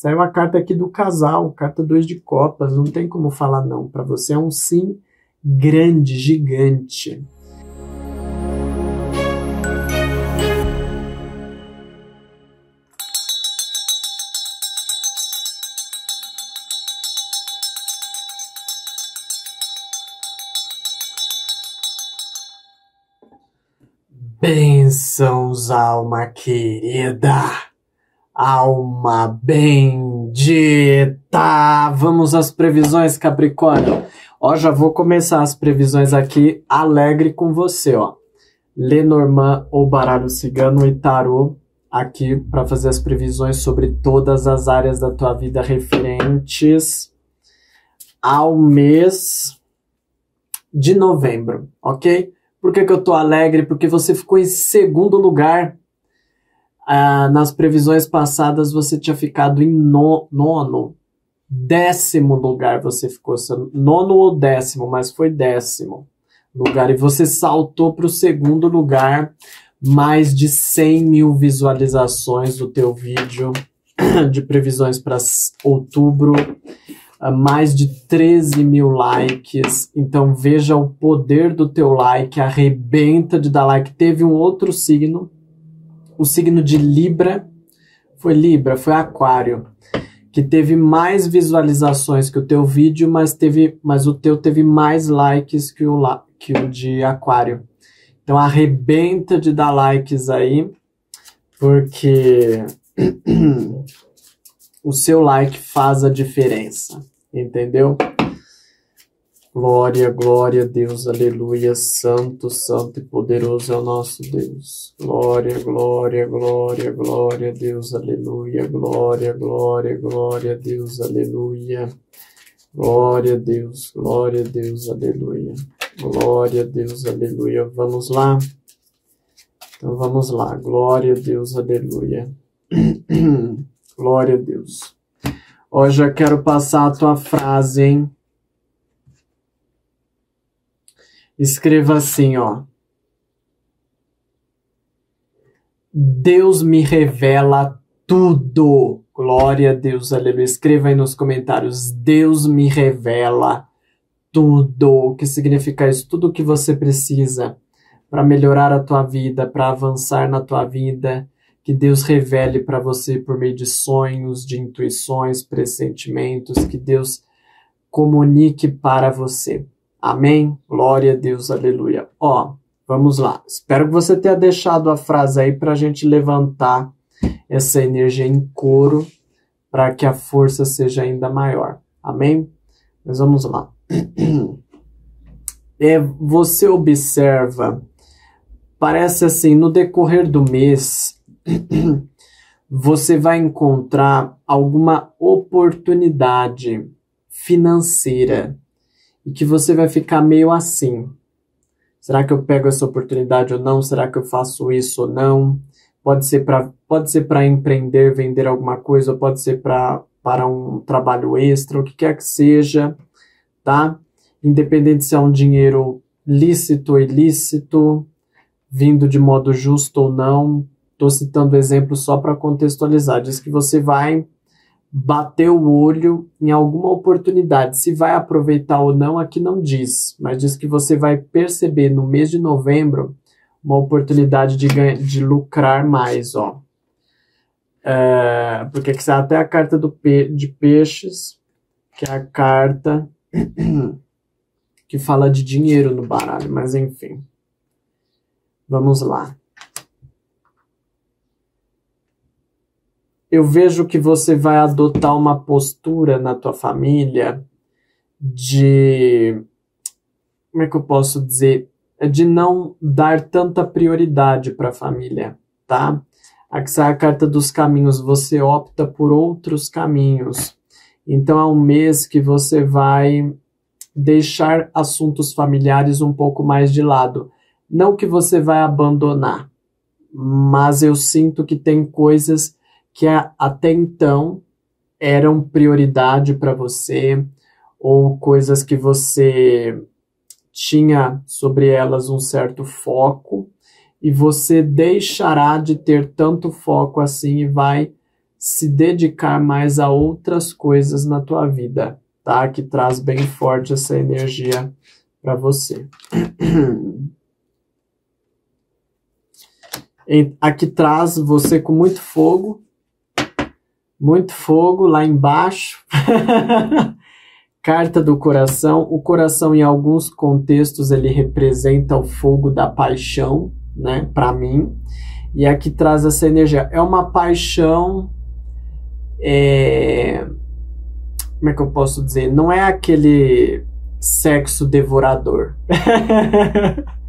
Saiu a carta aqui do casal, carta 2 de copas, não tem como falar não. Para você é um sim grande, gigante. Bênçãos, alma querida, alma bendita. Vamos às previsões, Capricórnio. Ó, já vou começar as previsões aqui alegre com você, ó. Lenormand ou baralho cigano e tarô aqui para fazer as previsões sobre todas as áreas da tua vida referentes ao mês de novembro, ok? Por que, que eu tô alegre? Porque você ficou em segundo lugar. Ah, nas previsões passadas você tinha ficado em no, nono. Décimo lugar você ficou. Nono ou décimo, mas foi décimo lugar. E você saltou para o segundo lugar. Mais de 100 mil visualizações do teu vídeo de previsões para outubro mais de 13 mil likes. Então veja o poder do teu like, arrebenta de dar like. Teve um outro signo, o signo de Libra, foi Libra, foi Aquário, que teve mais visualizações que o teu vídeo, mas teve, mas o teu teve mais likes que o que o de Aquário. Então arrebenta de dar likes aí, porque o seu like faz a diferença. Entendeu? Glória, glória a Deus, aleluia, santo, santo e poderoso é o nosso Deus. Glória, glória, glória, glória a Deus, aleluia, glória, glória, glória a Deus, aleluia. Glória a Deus, glória a Deus, aleluia. Glória a Deus, aleluia. Vamos lá? Então vamos lá. Glória a Deus, aleluia. glória a Deus. Hoje eu quero passar a tua frase, hein? Escreva assim, ó. Deus me revela tudo. Glória a Deus, aleluia. Escreva aí nos comentários. Deus me revela tudo. O que significa isso? Tudo o que você precisa para melhorar a tua vida, para avançar na tua vida que Deus revele para você por meio de sonhos, de intuições, pressentimentos, que Deus comunique para você. Amém? Glória a Deus, aleluia. Ó, vamos lá. Espero que você tenha deixado a frase aí para a gente levantar essa energia em coro para que a força seja ainda maior. Amém? Mas vamos lá. É, você observa, parece assim, no decorrer do mês, você vai encontrar alguma oportunidade financeira e que você vai ficar meio assim. Será que eu pego essa oportunidade ou não? Será que eu faço isso ou não? Pode ser para pode ser para empreender, vender alguma coisa, ou pode ser para para um trabalho extra, o que quer que seja, tá? Independente se é um dinheiro lícito ou ilícito, vindo de modo justo ou não, Estou citando exemplos só para contextualizar. Diz que você vai bater o olho em alguma oportunidade. Se vai aproveitar ou não, aqui não diz, mas diz que você vai perceber no mês de novembro uma oportunidade de, ganhar, de lucrar mais, ó. É, porque aqui está até a carta do pe de peixes, que é a carta que fala de dinheiro no baralho, mas enfim. Vamos lá. Eu vejo que você vai adotar uma postura na tua família de. Como é que eu posso dizer? De não dar tanta prioridade para a família, tá? Aqui sai a carta dos caminhos, você opta por outros caminhos. Então é um mês que você vai deixar assuntos familiares um pouco mais de lado. Não que você vai abandonar, mas eu sinto que tem coisas que até então eram prioridade para você ou coisas que você tinha sobre elas um certo foco e você deixará de ter tanto foco assim e vai se dedicar mais a outras coisas na tua vida, tá? Que traz bem forte essa energia para você. Aqui traz você com muito fogo, muito fogo lá embaixo. Carta do coração. O coração, em alguns contextos, ele representa o fogo da paixão, né? Para mim. E aqui traz essa energia. É uma paixão. É... Como é que eu posso dizer? Não é aquele sexo devorador.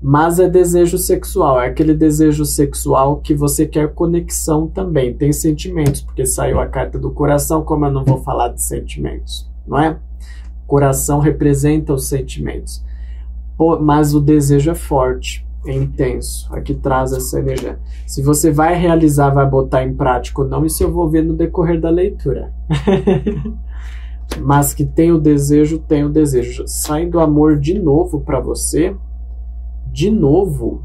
Mas é desejo sexual, é aquele desejo sexual que você quer conexão também, tem sentimentos, porque saiu a carta do coração, como eu não vou falar de sentimentos não é? Coração representa os sentimentos. Mas o desejo é forte, é intenso. Aqui traz essa energia. Se você vai realizar, vai botar em prática ou não, isso eu vou ver no decorrer da leitura. Mas que tem o desejo, tem o desejo. Saindo amor de novo para você. De novo.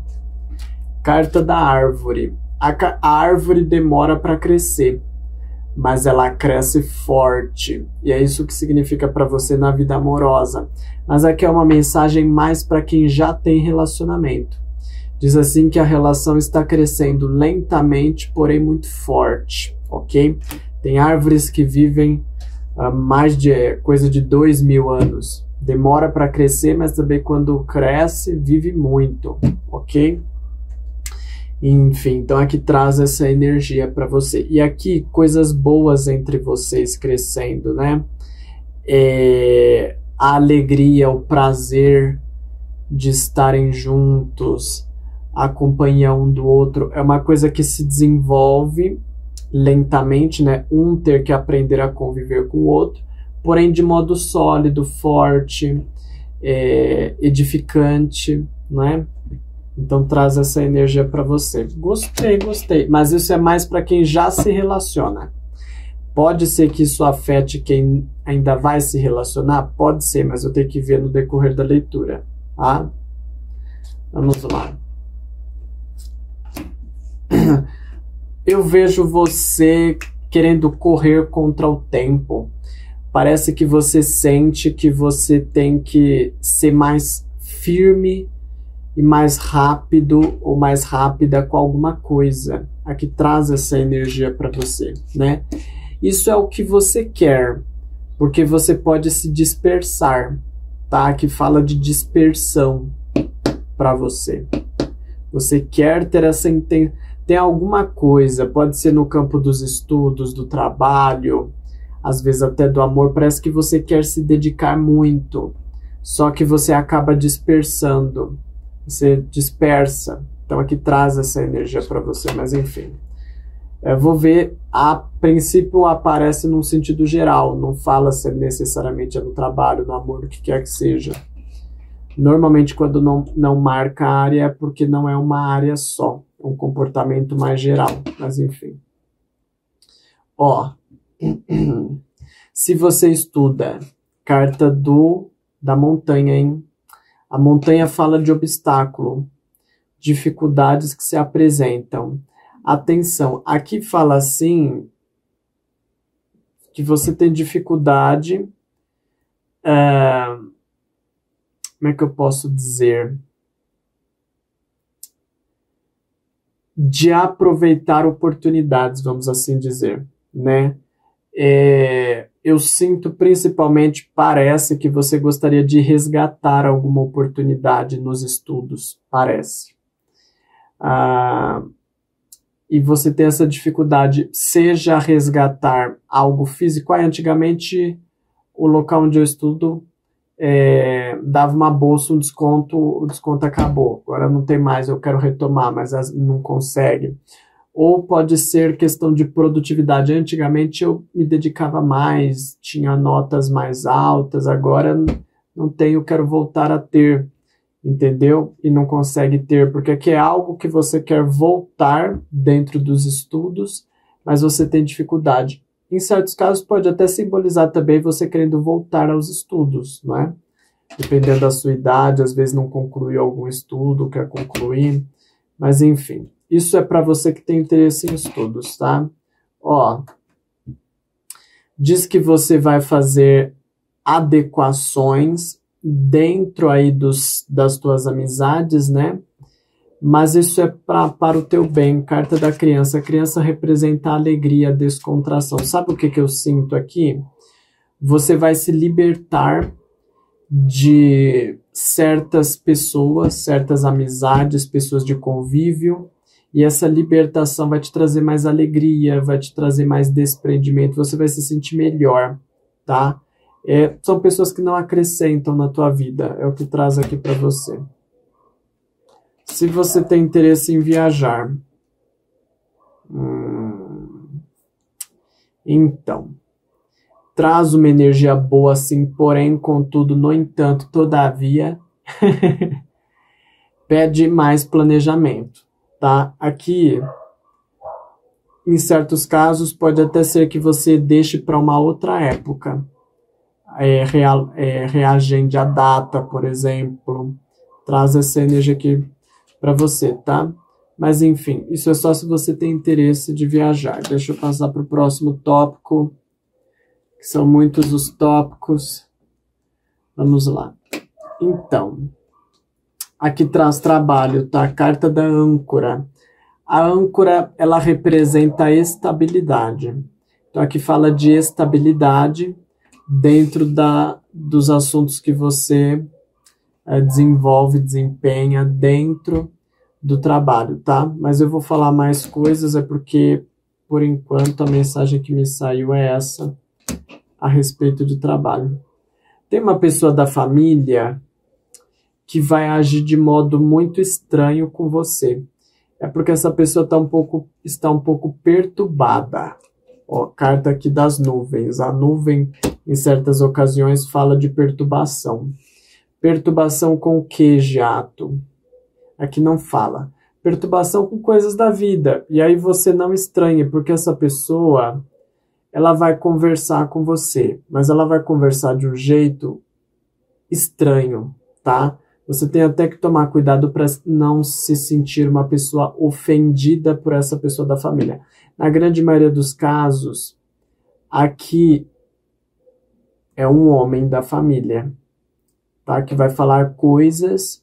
Carta da árvore. A, a árvore demora para crescer mas ela cresce forte. E é isso que significa para você na vida amorosa. Mas aqui é uma mensagem mais para quem já tem relacionamento. Diz assim que a relação está crescendo lentamente, porém muito forte, ok? Tem árvores que vivem mais de coisa de dois mil anos. Demora para crescer, mas também quando cresce, vive muito, ok? Enfim, então aqui traz essa energia para você. E aqui, coisas boas entre vocês crescendo, né? É, a alegria, o prazer de estarem juntos, a companhia um do outro, é uma coisa que se desenvolve lentamente, né? Um ter que aprender a conviver com o outro, porém de modo sólido, forte, é, edificante, né? Então traz essa energia para você. Gostei, gostei. Mas isso é mais para quem já se relaciona. Pode ser que isso afete quem ainda vai se relacionar? Pode ser, mas eu tenho que ver no decorrer da leitura. Tá? Vamos lá. Eu vejo você querendo correr contra o tempo. Parece que você sente que você tem que ser mais firme e mais rápido ou mais rápida com alguma coisa. A que traz essa energia para você, né? Isso é o que você quer, porque você pode se dispersar, tá? Que fala de dispersão para você. Você quer ter essa intenção, tem alguma coisa, pode ser no campo dos estudos, do trabalho, às vezes até do amor, parece que você quer se dedicar muito, só que você acaba dispersando você dispersa. Então aqui traz essa energia para você, mas enfim. Eu vou ver, a princípio aparece num sentido geral, não fala se necessariamente é no trabalho, no amor, o que quer que seja. Normalmente, quando não, não marca a área, é porque não é uma área só, é um comportamento mais geral, mas enfim. Ó, se você estuda carta do da montanha, hein? A montanha fala de obstáculo, dificuldades que se apresentam. Atenção, aqui fala assim que você tem dificuldade. Uh, como é que eu posso dizer? De aproveitar oportunidades, vamos assim dizer, né? É, eu sinto principalmente, parece que você gostaria de resgatar alguma oportunidade nos estudos, parece. Ah, e você tem essa dificuldade, seja resgatar algo físico. Ah, antigamente, o local onde eu estudo é, dava uma bolsa, um desconto, o desconto acabou. Agora não tem mais, eu quero retomar, mas não consegue ou pode ser questão de produtividade. Antigamente eu me dedicava mais, tinha notas mais altas, agora não tenho, quero voltar a ter, entendeu? E não consegue ter, porque aqui é algo que você quer voltar dentro dos estudos, mas você tem dificuldade. Em certos casos pode até simbolizar também você querendo voltar aos estudos, não é? Dependendo da sua idade, às vezes não concluiu algum estudo, quer concluir, mas enfim. Isso é para você que tem interesse em estudos, tá? Ó, diz que você vai fazer adequações dentro aí dos, das tuas amizades, né? Mas isso é pra, para o teu bem. Carta da criança. A criança representa a alegria, a descontração. Sabe o que, que eu sinto aqui? Você vai se libertar de certas pessoas, certas amizades, pessoas de convívio, e essa libertação vai te trazer mais alegria, vai te trazer mais desprendimento, você vai se sentir melhor, tá? É, são pessoas que não acrescentam na tua vida, é o que traz aqui para você. Se você tem interesse em viajar, hum, então, traz uma energia boa, sim, porém, contudo, no entanto, todavia, pede mais planejamento tá? Aqui, em certos casos, pode até ser que você deixe para uma outra época. É, real, é, reagende a data, por exemplo. Traz essa energia aqui para você, tá? Mas enfim, isso é só se você tem interesse de viajar. Deixa eu passar para o próximo tópico, que são muitos os tópicos. Vamos lá. Então, Aqui traz trabalho, tá? Carta da âncora. A âncora, ela representa a estabilidade. Então aqui fala de estabilidade dentro da, dos assuntos que você é, desenvolve, desempenha dentro do trabalho, tá? Mas eu vou falar mais coisas, é porque, por enquanto, a mensagem que me saiu é essa a respeito de trabalho. Tem uma pessoa da família que vai agir de modo muito estranho com você. É porque essa pessoa tá um pouco, está um pouco perturbada. Ó, carta aqui das nuvens. A nuvem, em certas ocasiões, fala de perturbação. Perturbação com o que, Jato? Aqui não fala. Perturbação com coisas da vida. E aí você não estranha, porque essa pessoa ela vai conversar com você, mas ela vai conversar de um jeito estranho, tá? Você tem até que tomar cuidado para não se sentir uma pessoa ofendida por essa pessoa da família. Na grande maioria dos casos, aqui é um homem da família, tá? Que vai falar coisas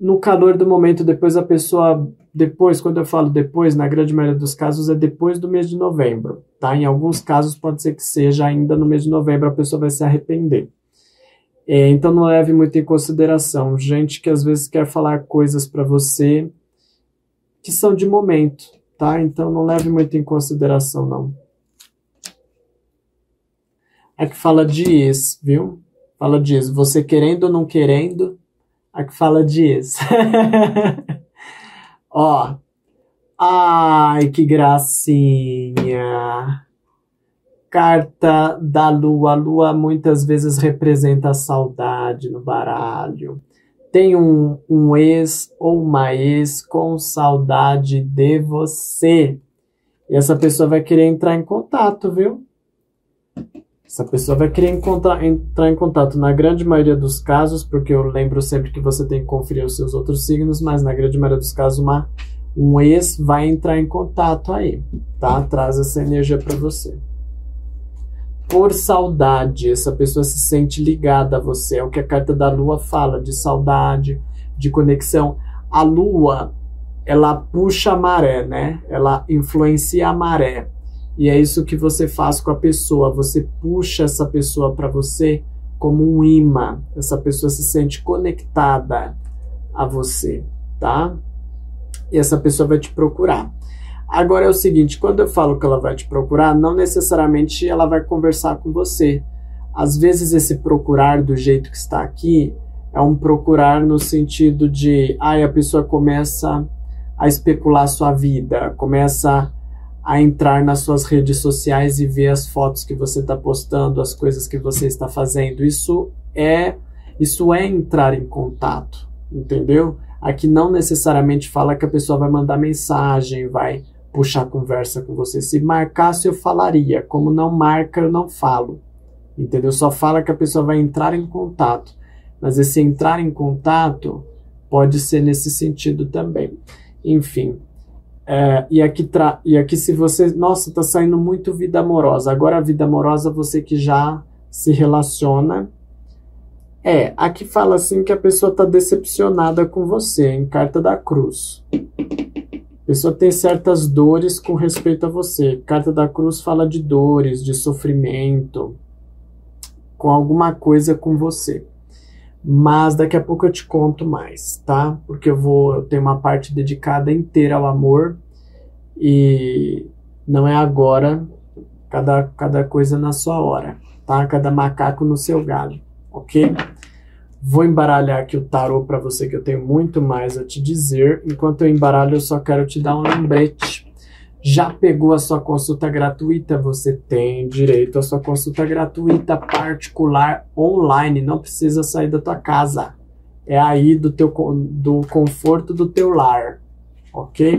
no calor do momento, depois a pessoa, depois, quando eu falo depois, na grande maioria dos casos é depois do mês de novembro, tá? Em alguns casos pode ser que seja ainda no mês de novembro, a pessoa vai se arrepender. É, então não leve muito em consideração. Gente que às vezes quer falar coisas para você que são de momento, tá? Então não leve muito em consideração, não. É que fala de ex, viu? Fala de ex. Você querendo ou não querendo, é que fala de ex. Ó. Ai, que gracinha carta da lua. A lua muitas vezes representa a saudade no baralho. Tem um, um ex ou uma ex com saudade de você. E essa pessoa vai querer entrar em contato, viu? Essa pessoa vai querer entrar em contato na grande maioria dos casos, porque eu lembro sempre que você tem que conferir os seus outros signos, mas na grande maioria dos casos uma, um ex vai entrar em contato aí, tá? Traz essa energia para você por saudade. Essa pessoa se sente ligada a você. É o que a carta da lua fala, de saudade, de conexão. A lua, ela puxa a maré, né? Ela influencia a maré. E é isso que você faz com a pessoa. Você puxa essa pessoa para você como um imã. Essa pessoa se sente conectada a você, tá? E essa pessoa vai te procurar. Agora é o seguinte, quando eu falo que ela vai te procurar, não necessariamente ela vai conversar com você. Às vezes esse procurar do jeito que está aqui é um procurar no sentido de, ai, a pessoa começa a especular sua vida, começa a entrar nas suas redes sociais e ver as fotos que você está postando, as coisas que você está fazendo. Isso é isso é entrar em contato, entendeu? Aqui não necessariamente fala que a pessoa vai mandar mensagem, vai puxar conversa com você. Se marcasse, eu falaria. Como não marca, eu não falo. Entendeu? Só fala que a pessoa vai entrar em contato. Mas esse entrar em contato pode ser nesse sentido também. Enfim, É, e, aqui tra e aqui, se você. Nossa, tá saindo muito vida amorosa. Agora, a vida amorosa, você que já se relaciona. É, aqui fala assim que a pessoa tá decepcionada com você, em carta da cruz. Pessoa tem certas dores com respeito a você. Carta da cruz fala de dores, de sofrimento, com alguma coisa com você. Mas daqui a pouco eu te conto mais, tá? Porque eu vou eu tenho uma parte dedicada inteira ao amor e não é agora, cada, cada coisa na sua hora, tá? Cada macaco no seu galho, ok? Vou embaralhar aqui o tarô para você que eu tenho muito mais a te dizer. Enquanto eu embaralho, eu só quero te dar um lembrete já pegou a sua consulta gratuita? Você tem direito à sua consulta gratuita particular online. Não precisa sair da tua casa. É aí do teu do conforto do teu lar, ok?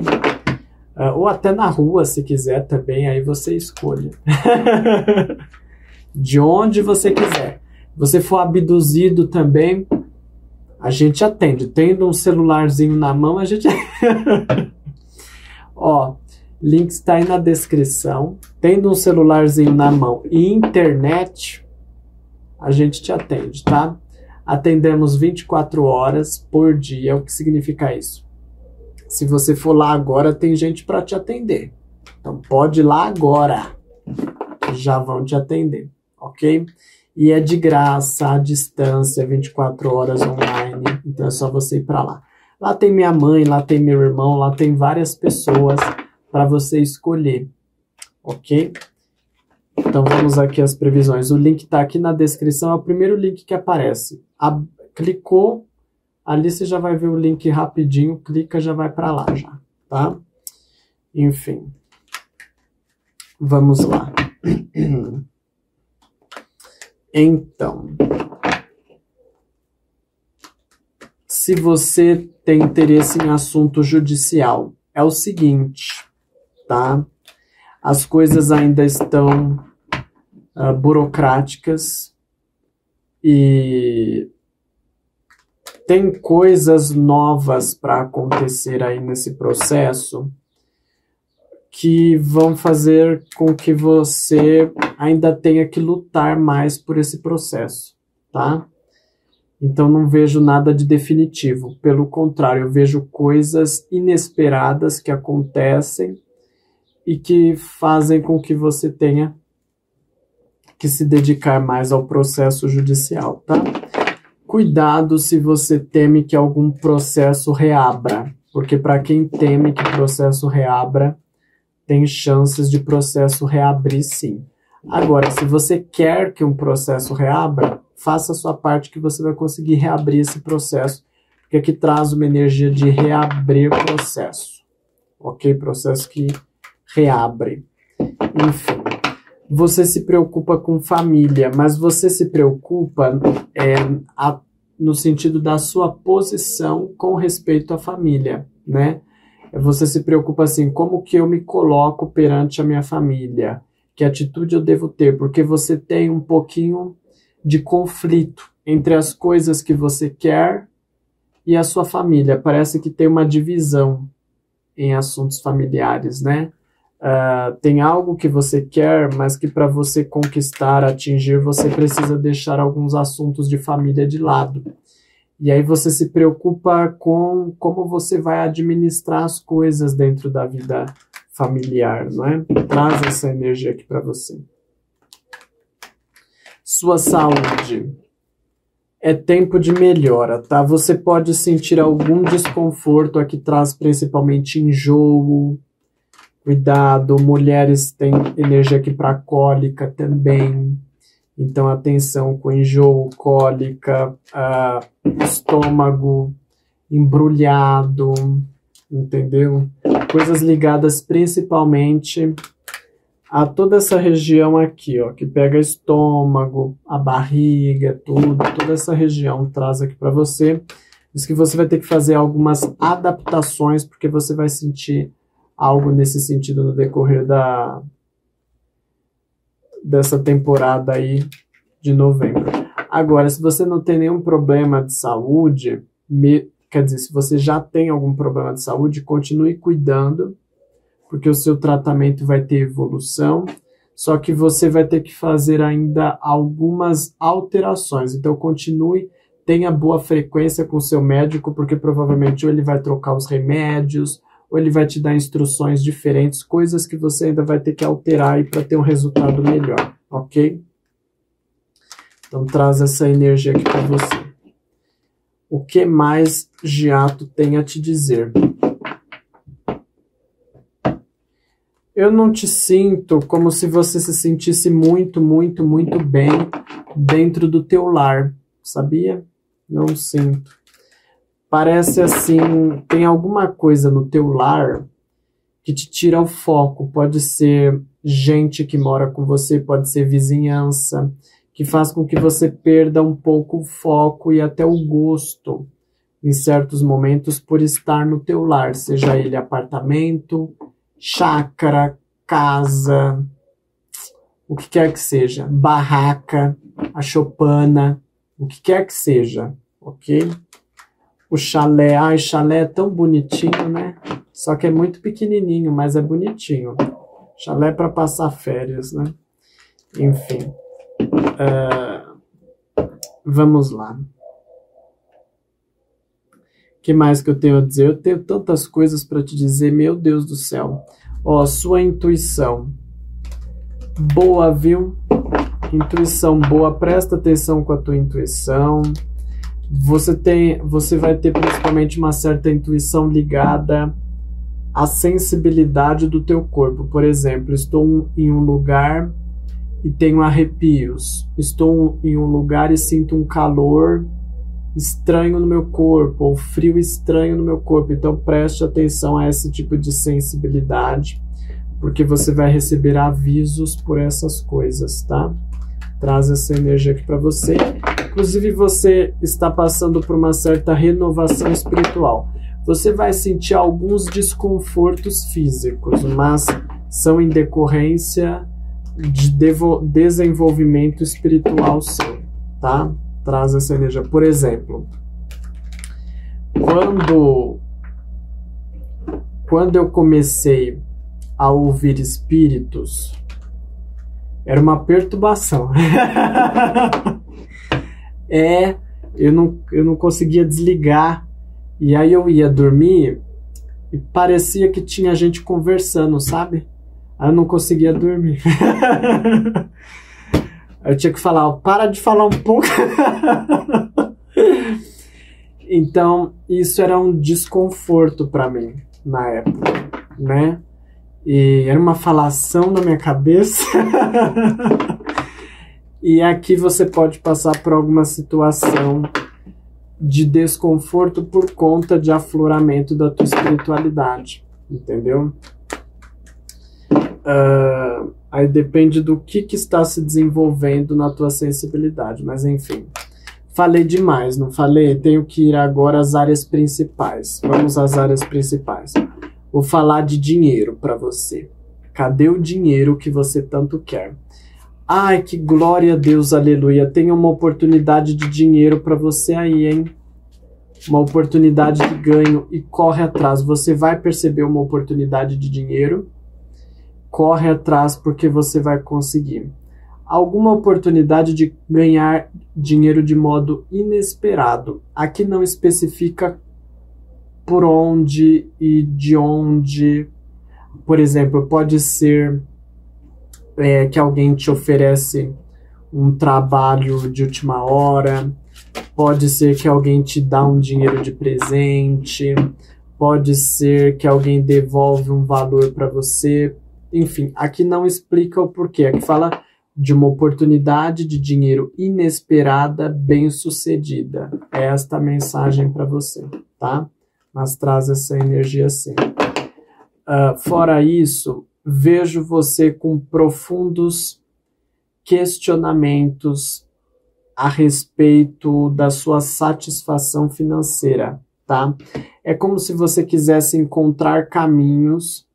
Uh, ou até na rua, se quiser também. Aí você escolhe. De onde você quiser. Você for abduzido também, a gente atende. Tendo um celularzinho na mão, a gente. Ó, Link está aí na descrição. Tendo um celularzinho na mão e internet, a gente te atende, tá? Atendemos 24 horas por dia. O que significa isso? Se você for lá agora, tem gente para te atender. Então pode ir lá agora. Já vão te atender, ok? E é de graça, à distância, 24 horas online. Então é só você ir para lá. Lá tem minha mãe, lá tem meu irmão, lá tem várias pessoas para você escolher, ok? Então vamos aqui as previsões. O link está aqui na descrição, é o primeiro link que aparece. A, clicou, ali você já vai ver o link rapidinho, clica já vai para lá já, tá? Enfim. Vamos lá. Então, se você tem interesse em assunto judicial, é o seguinte, tá? As coisas ainda estão uh, burocráticas e tem coisas novas para acontecer aí nesse processo que vão fazer com que você ainda tenha que lutar mais por esse processo, tá? Então não vejo nada de definitivo, pelo contrário, eu vejo coisas inesperadas que acontecem e que fazem com que você tenha que se dedicar mais ao processo judicial, tá? Cuidado se você teme que algum processo reabra, porque para quem teme que processo reabra, tem chances de processo reabrir sim. Agora, se você quer que um processo reabra, faça a sua parte que você vai conseguir reabrir esse processo, porque aqui traz uma energia de reabrir processo. Ok? Processo que reabre. Enfim, você se preocupa com família, mas você se preocupa é, a, no sentido da sua posição com respeito à família, né? Você se preocupa assim, como que eu me coloco perante a minha família? Que atitude eu devo ter? Porque você tem um pouquinho de conflito entre as coisas que você quer e a sua família. Parece que tem uma divisão em assuntos familiares, né? Uh, tem algo que você quer, mas que para você conquistar, atingir, você precisa deixar alguns assuntos de família de lado. E aí você se preocupa com como você vai administrar as coisas dentro da vida familiar, não é? Traz essa energia aqui para você. Sua saúde. É tempo de melhora, tá? Você pode sentir algum desconforto, aqui traz principalmente enjoo, Cuidado, mulheres têm energia aqui para cólica também. Então, atenção com enjoo, cólica, estômago embrulhado, entendeu? Coisas ligadas principalmente a toda essa região aqui, ó, que pega estômago, a barriga, tudo, toda essa região traz aqui para você. Diz que você vai ter que fazer algumas adaptações, porque você vai sentir algo nesse sentido no decorrer da dessa temporada aí de novembro. Agora, se você não tem nenhum problema de saúde, me, quer dizer, se você já tem algum problema de saúde, continue cuidando, porque o seu tratamento vai ter evolução, só que você vai ter que fazer ainda algumas alterações. Então continue, tenha boa frequência com o seu médico, porque provavelmente ele vai trocar os remédios, ou ele vai te dar instruções diferentes, coisas que você ainda vai ter que alterar para ter um resultado melhor, ok? Então traz essa energia aqui para você. O que mais Giato tem a te dizer? Eu não te sinto como se você se sentisse muito, muito, muito bem dentro do teu lar, sabia? Não sinto parece assim, tem alguma coisa no teu lar que te tira o foco. Pode ser gente que mora com você, pode ser vizinhança, que faz com que você perda um pouco o foco e até o gosto em certos momentos por estar no teu lar, seja ele apartamento, chácara, casa, o que quer que seja, barraca, a chopana, o que quer que seja, ok? O chalé. Ai, chalé é tão bonitinho, né? Só que é muito pequenininho, mas é bonitinho. Chalé para passar férias, né? Enfim. Uh, vamos lá. O que mais que eu tenho a dizer? Eu tenho tantas coisas para te dizer, meu Deus do céu. Ó, sua intuição. Boa, viu? Intuição boa, presta atenção com a tua intuição você tem, você vai ter principalmente uma certa intuição ligada à sensibilidade do teu corpo. Por exemplo, estou em um lugar e tenho arrepios. Estou em um lugar e sinto um calor estranho no meu corpo, ou frio estranho no meu corpo. Então preste atenção a esse tipo de sensibilidade, porque você vai receber avisos por essas coisas, tá? Traz essa energia aqui para você. Inclusive, você está passando por uma certa renovação espiritual. Você vai sentir alguns desconfortos físicos, mas são em decorrência de desenvolvimento espiritual seu, tá? Traz essa energia. Por exemplo, quando quando eu comecei a ouvir espíritos, era uma perturbação. é, eu não, eu não conseguia desligar. E aí eu ia dormir e parecia que tinha gente conversando, sabe? Aí eu não conseguia dormir. eu tinha que falar, para de falar um pouco. então, isso era um desconforto para mim na época, né? E era uma falação na minha cabeça. E aqui você pode passar por alguma situação de desconforto por conta de afloramento da tua espiritualidade, entendeu? Uh, aí depende do que, que está se desenvolvendo na tua sensibilidade, mas enfim. Falei demais, não falei? Tenho que ir agora às áreas principais. Vamos às áreas principais. Vou falar de dinheiro para você. Cadê o dinheiro que você tanto quer? Ai, que glória a Deus, aleluia. Tem uma oportunidade de dinheiro para você aí, hein? Uma oportunidade de ganho e corre atrás. Você vai perceber uma oportunidade de dinheiro, corre atrás porque você vai conseguir. Alguma oportunidade de ganhar dinheiro de modo inesperado. Aqui não especifica por onde e de onde. Por exemplo, pode ser é, que alguém te oferece um trabalho de última hora, pode ser que alguém te dá um dinheiro de presente, pode ser que alguém devolve um valor para você. Enfim, aqui não explica o porquê, aqui fala de uma oportunidade de dinheiro inesperada, bem sucedida. É esta mensagem para você, tá? Mas traz essa energia assim. Uh, fora isso, vejo você com profundos questionamentos a respeito da sua satisfação financeira, tá? É como se você quisesse encontrar caminhos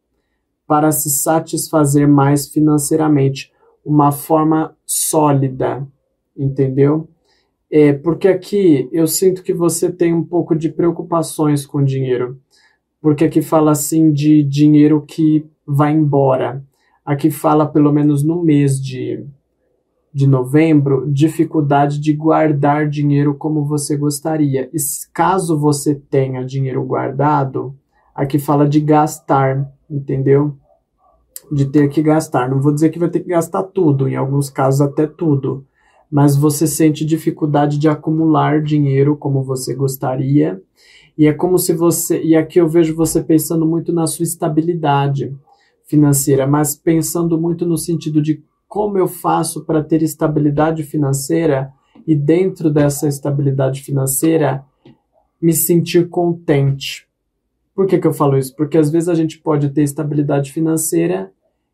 para se satisfazer mais financeiramente, uma forma sólida, entendeu? É, porque aqui eu sinto que você tem um pouco de preocupações com dinheiro, porque aqui fala assim de dinheiro que vai embora. Aqui fala, pelo menos no mês de, de novembro, dificuldade de guardar dinheiro como você gostaria. E caso você tenha dinheiro guardado, aqui fala de gastar, entendeu? De ter que gastar. Não vou dizer que vai ter que gastar tudo, em alguns casos até tudo mas você sente dificuldade de acumular dinheiro como você gostaria. E é como se você. E aqui eu vejo você pensando muito na sua estabilidade financeira, mas pensando muito no sentido de como eu faço para ter estabilidade financeira e dentro dessa estabilidade financeira me sentir contente. Por que, que eu falo isso? Porque às vezes a gente pode ter estabilidade financeira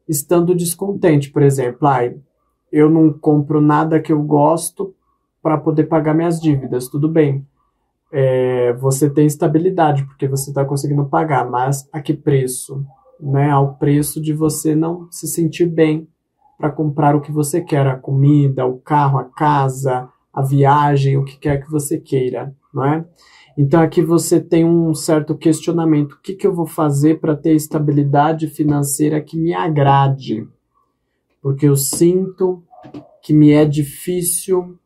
estando descontente, por exemplo. Ai, eu não compro nada que eu gosto para poder pagar minhas dívidas, tudo bem. É, você tem estabilidade porque você está conseguindo pagar, mas a que preço? Né? Ao preço de você não se sentir bem para comprar o que você quer, a comida, o carro, a casa, a viagem, o que quer que você queira, não é? Então aqui você tem um certo questionamento: o que, que eu vou fazer para ter estabilidade financeira que me agrade? Porque eu sinto que me é difícil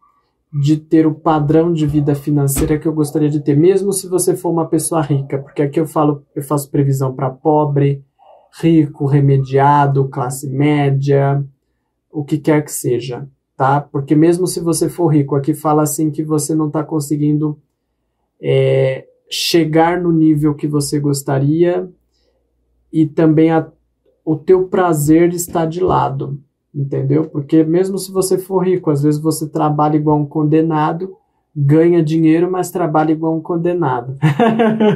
de ter o padrão de vida financeira que eu gostaria de ter, mesmo se você for uma pessoa rica, porque aqui eu falo, eu faço previsão para pobre, rico, remediado, classe média, o que quer que seja, tá? Porque mesmo se você for rico, aqui fala assim que você não está conseguindo é, chegar no nível que você gostaria e também a, o teu prazer está de lado entendeu? Porque mesmo se você for rico, às vezes você trabalha igual um condenado, ganha dinheiro, mas trabalha igual um condenado.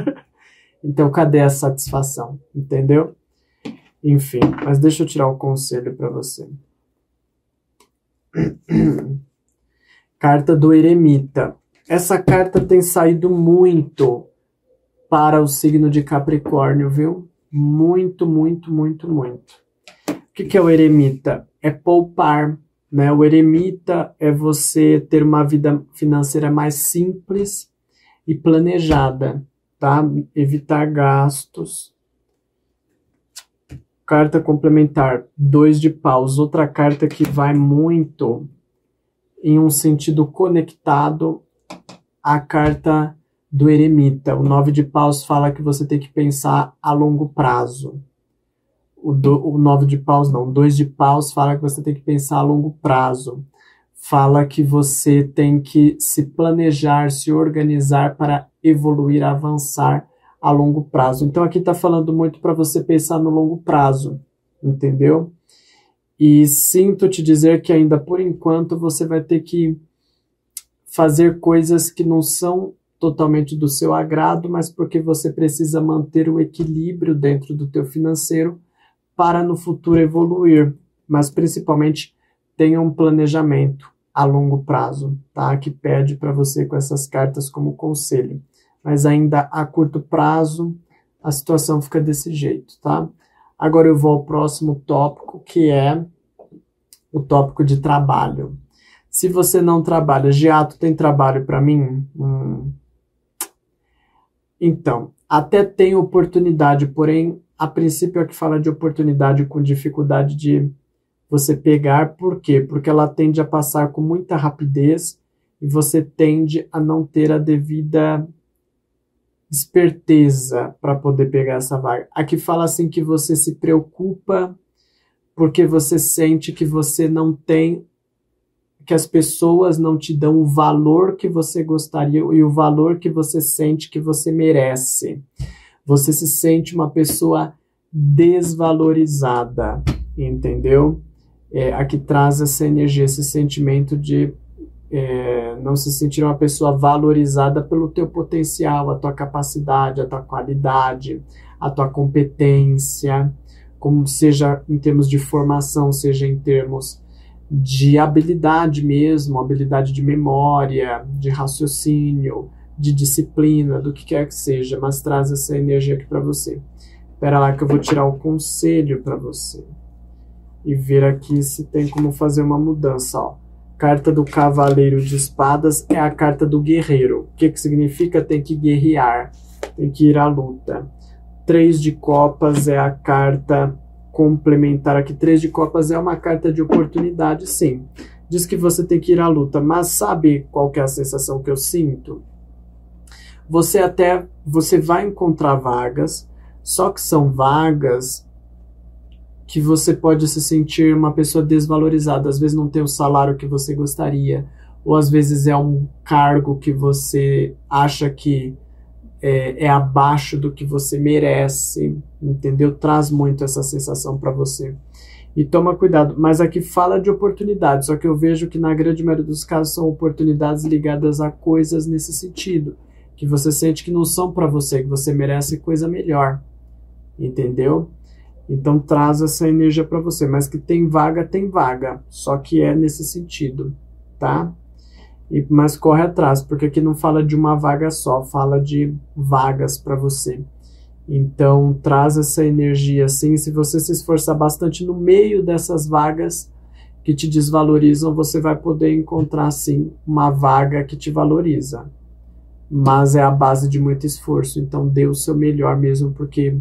então, cadê a satisfação? Entendeu? Enfim, mas deixa eu tirar o conselho para você. carta do eremita. Essa carta tem saído muito para o signo de Capricórnio, viu? Muito, muito, muito, muito. O que, que é o eremita? É poupar. Né? O eremita é você ter uma vida financeira mais simples e planejada, tá? Evitar gastos. Carta complementar, dois de paus. Outra carta que vai muito em um sentido conectado à carta do eremita. O nove de paus fala que você tem que pensar a longo prazo o, do, o nove de paus não, dois de paus fala que você tem que pensar a longo prazo. Fala que você tem que se planejar, se organizar para evoluir, avançar a longo prazo. Então aqui está falando muito para você pensar no longo prazo, entendeu? E sinto te dizer que ainda por enquanto você vai ter que fazer coisas que não são totalmente do seu agrado, mas porque você precisa manter o equilíbrio dentro do teu financeiro para no futuro evoluir, mas principalmente tenha um planejamento a longo prazo, tá? Que pede para você com essas cartas como conselho. Mas ainda a curto prazo, a situação fica desse jeito, tá? Agora eu vou ao próximo tópico, que é o tópico de trabalho. Se você não trabalha, Giato tem trabalho para mim? Hum. Então, até tem oportunidade, porém a princípio é que fala de oportunidade com dificuldade de você pegar, por quê? Porque ela tende a passar com muita rapidez e você tende a não ter a devida esperteza para poder pegar essa vaga. Aqui fala assim que você se preocupa porque você sente que você não tem que as pessoas não te dão o valor que você gostaria e o valor que você sente que você merece você se sente uma pessoa desvalorizada, entendeu? É, aqui traz essa energia, esse sentimento de é, não se sentir uma pessoa valorizada pelo teu potencial, a tua capacidade, a tua qualidade, a tua competência, como seja em termos de formação, seja em termos de habilidade mesmo, habilidade de memória, de raciocínio, de disciplina, do que quer que seja, mas traz essa energia aqui para você. Espera lá que eu vou tirar o conselho para você. E ver aqui se tem como fazer uma mudança, ó. Carta do Cavaleiro de Espadas é a carta do guerreiro. O que, que significa? Tem que guerrear, tem que ir à luta. Três de Copas é a carta complementar aqui, três de copas é uma carta de oportunidade, sim. Diz que você tem que ir à luta, mas sabe qual que é a sensação que eu sinto? Você até, você vai encontrar vagas, só que são vagas que você pode se sentir uma pessoa desvalorizada, às vezes não tem o salário que você gostaria, ou às vezes é um cargo que você acha que é, é abaixo do que você merece, entendeu? Traz muito essa sensação para você. E toma cuidado, mas aqui fala de oportunidades, só que eu vejo que na grande maioria dos casos são oportunidades ligadas a coisas nesse sentido, que você sente que não são para você, que você merece coisa melhor, entendeu? Então traz essa energia para você, mas que tem vaga, tem vaga, só que é nesse sentido, tá? E, mas corre atrás, porque aqui não fala de uma vaga só, fala de vagas para você. Então, traz essa energia assim. Se você se esforçar bastante no meio dessas vagas que te desvalorizam, você vai poder encontrar, sim, uma vaga que te valoriza. Mas é a base de muito esforço. Então, dê o seu melhor mesmo, porque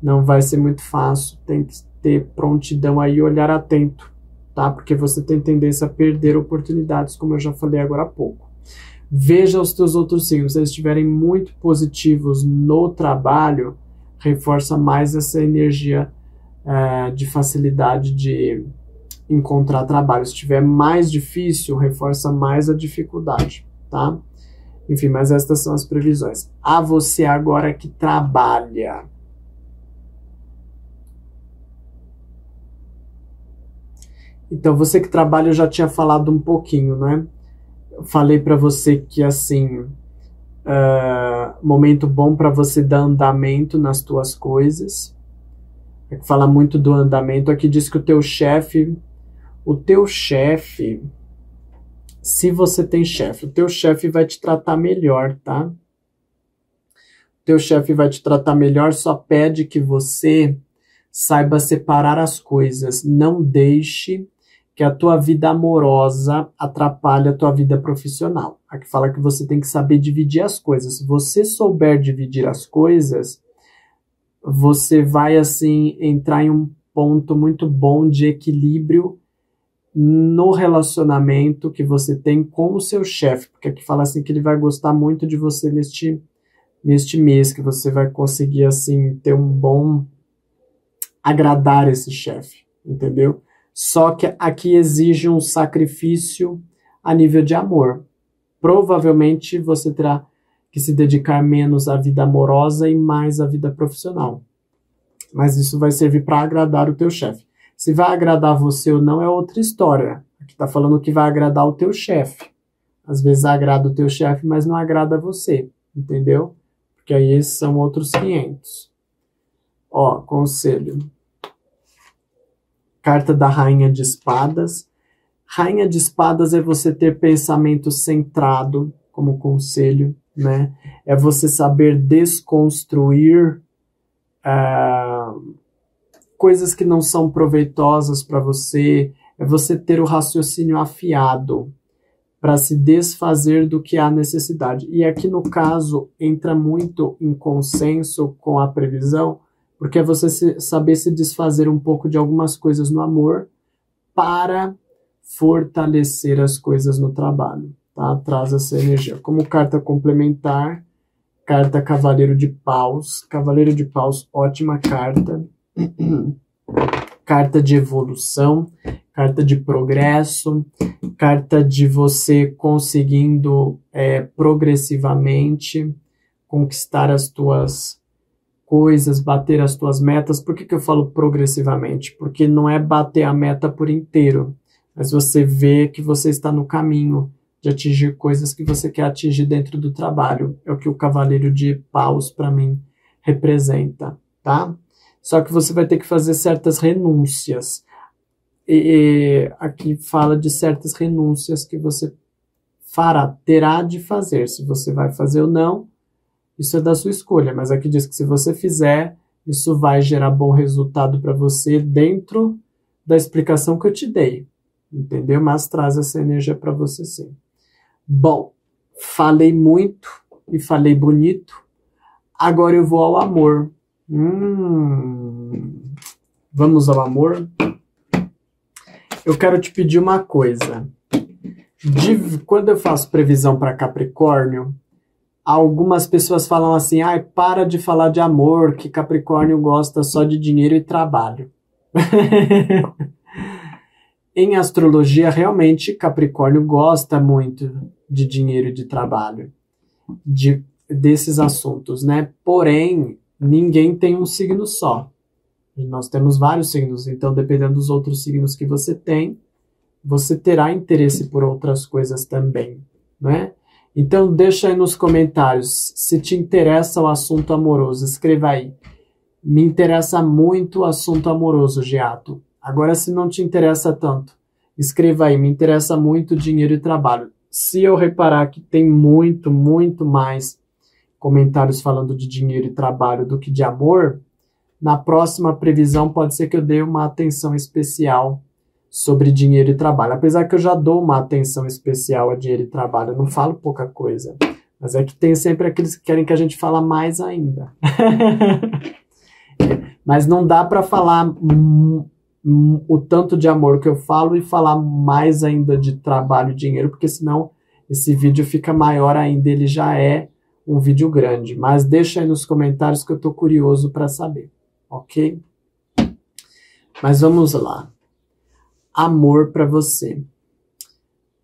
não vai ser muito fácil. Tem que ter prontidão aí, olhar atento tá? Porque você tem tendência a perder oportunidades, como eu já falei agora há pouco. Veja os teus outros signos, se eles estiverem muito positivos no trabalho, reforça mais essa energia é, de facilidade de encontrar trabalho. Se estiver mais difícil, reforça mais a dificuldade, tá? Enfim, mas estas são as previsões. A você agora que trabalha, Então, você que trabalha, eu já tinha falado um pouquinho, né? Eu falei para você que, assim, uh, momento bom para você dar andamento nas tuas coisas. É fala muito do andamento. Aqui diz que o teu chefe, o teu chefe, se você tem chefe, o teu chefe vai te tratar melhor, tá? O teu chefe vai te tratar melhor, só pede que você saiba separar as coisas. Não deixe que a tua vida amorosa atrapalha a tua vida profissional. Aqui fala que você tem que saber dividir as coisas. Se você souber dividir as coisas, você vai assim entrar em um ponto muito bom de equilíbrio no relacionamento que você tem com o seu chefe, porque aqui fala assim que ele vai gostar muito de você neste neste mês que você vai conseguir assim ter um bom agradar esse chefe, entendeu? Só que aqui exige um sacrifício a nível de amor. Provavelmente você terá que se dedicar menos à vida amorosa e mais à vida profissional. Mas isso vai servir para agradar o teu chefe. Se vai agradar você ou não é outra história. Aqui está falando que vai agradar o teu chefe. Às vezes agrada o teu chefe, mas não agrada você, entendeu? Porque aí esses são outros 500. Ó, conselho. Carta da Rainha de Espadas. Rainha de Espadas é você ter pensamento centrado como conselho, né? É você saber desconstruir uh, coisas que não são proveitosas para você. É você ter o raciocínio afiado para se desfazer do que há necessidade. E aqui no caso entra muito em consenso com a previsão porque é você se, saber se desfazer um pouco de algumas coisas no amor para fortalecer as coisas no trabalho, tá? Traz essa energia. Como carta complementar, carta Cavaleiro de Paus. Cavaleiro de Paus, ótima carta. carta de evolução, carta de progresso, carta de você conseguindo é, progressivamente conquistar as tuas coisas, bater as tuas metas. Por que, que eu falo progressivamente? Porque não é bater a meta por inteiro, mas você vê que você está no caminho de atingir coisas que você quer atingir dentro do trabalho. É o que o cavaleiro de paus para mim representa, tá? Só que você vai ter que fazer certas renúncias. E aqui fala de certas renúncias que você fará, terá de fazer. Se você vai fazer ou não, isso é da sua escolha, mas aqui diz que se você fizer, isso vai gerar bom resultado para você dentro da explicação que eu te dei. Entendeu? Mas traz essa energia para você sim. Bom, falei muito e falei bonito. Agora eu vou ao amor. Hum, Vamos ao amor? Eu quero te pedir uma coisa. De, quando eu faço previsão para Capricórnio, algumas pessoas falam assim: ai, para de falar de amor, que Capricórnio gosta só de dinheiro e trabalho. em astrologia, realmente, Capricórnio gosta muito de dinheiro e de trabalho, de, desses assuntos, né? Porém, ninguém tem um signo só. Nós temos vários signos, então, dependendo dos outros signos que você tem, você terá interesse por outras coisas também, né? Então, deixa aí nos comentários se te interessa o assunto amoroso. Escreva aí. Me interessa muito o assunto amoroso, Giato. Agora, se não te interessa tanto, escreva aí. Me interessa muito dinheiro e trabalho. Se eu reparar que tem muito, muito mais comentários falando de dinheiro e trabalho do que de amor, na próxima previsão pode ser que eu dê uma atenção especial sobre dinheiro e trabalho. Apesar que eu já dou uma atenção especial a dinheiro e trabalho, eu não falo pouca coisa. Mas é que tem sempre aqueles que querem que a gente fala mais ainda. mas não dá para falar o tanto de amor que eu falo e falar mais ainda de trabalho e dinheiro, porque senão esse vídeo fica maior ainda, ele já é um vídeo grande. Mas deixa aí nos comentários que eu estou curioso para saber, ok? Mas vamos lá amor para você.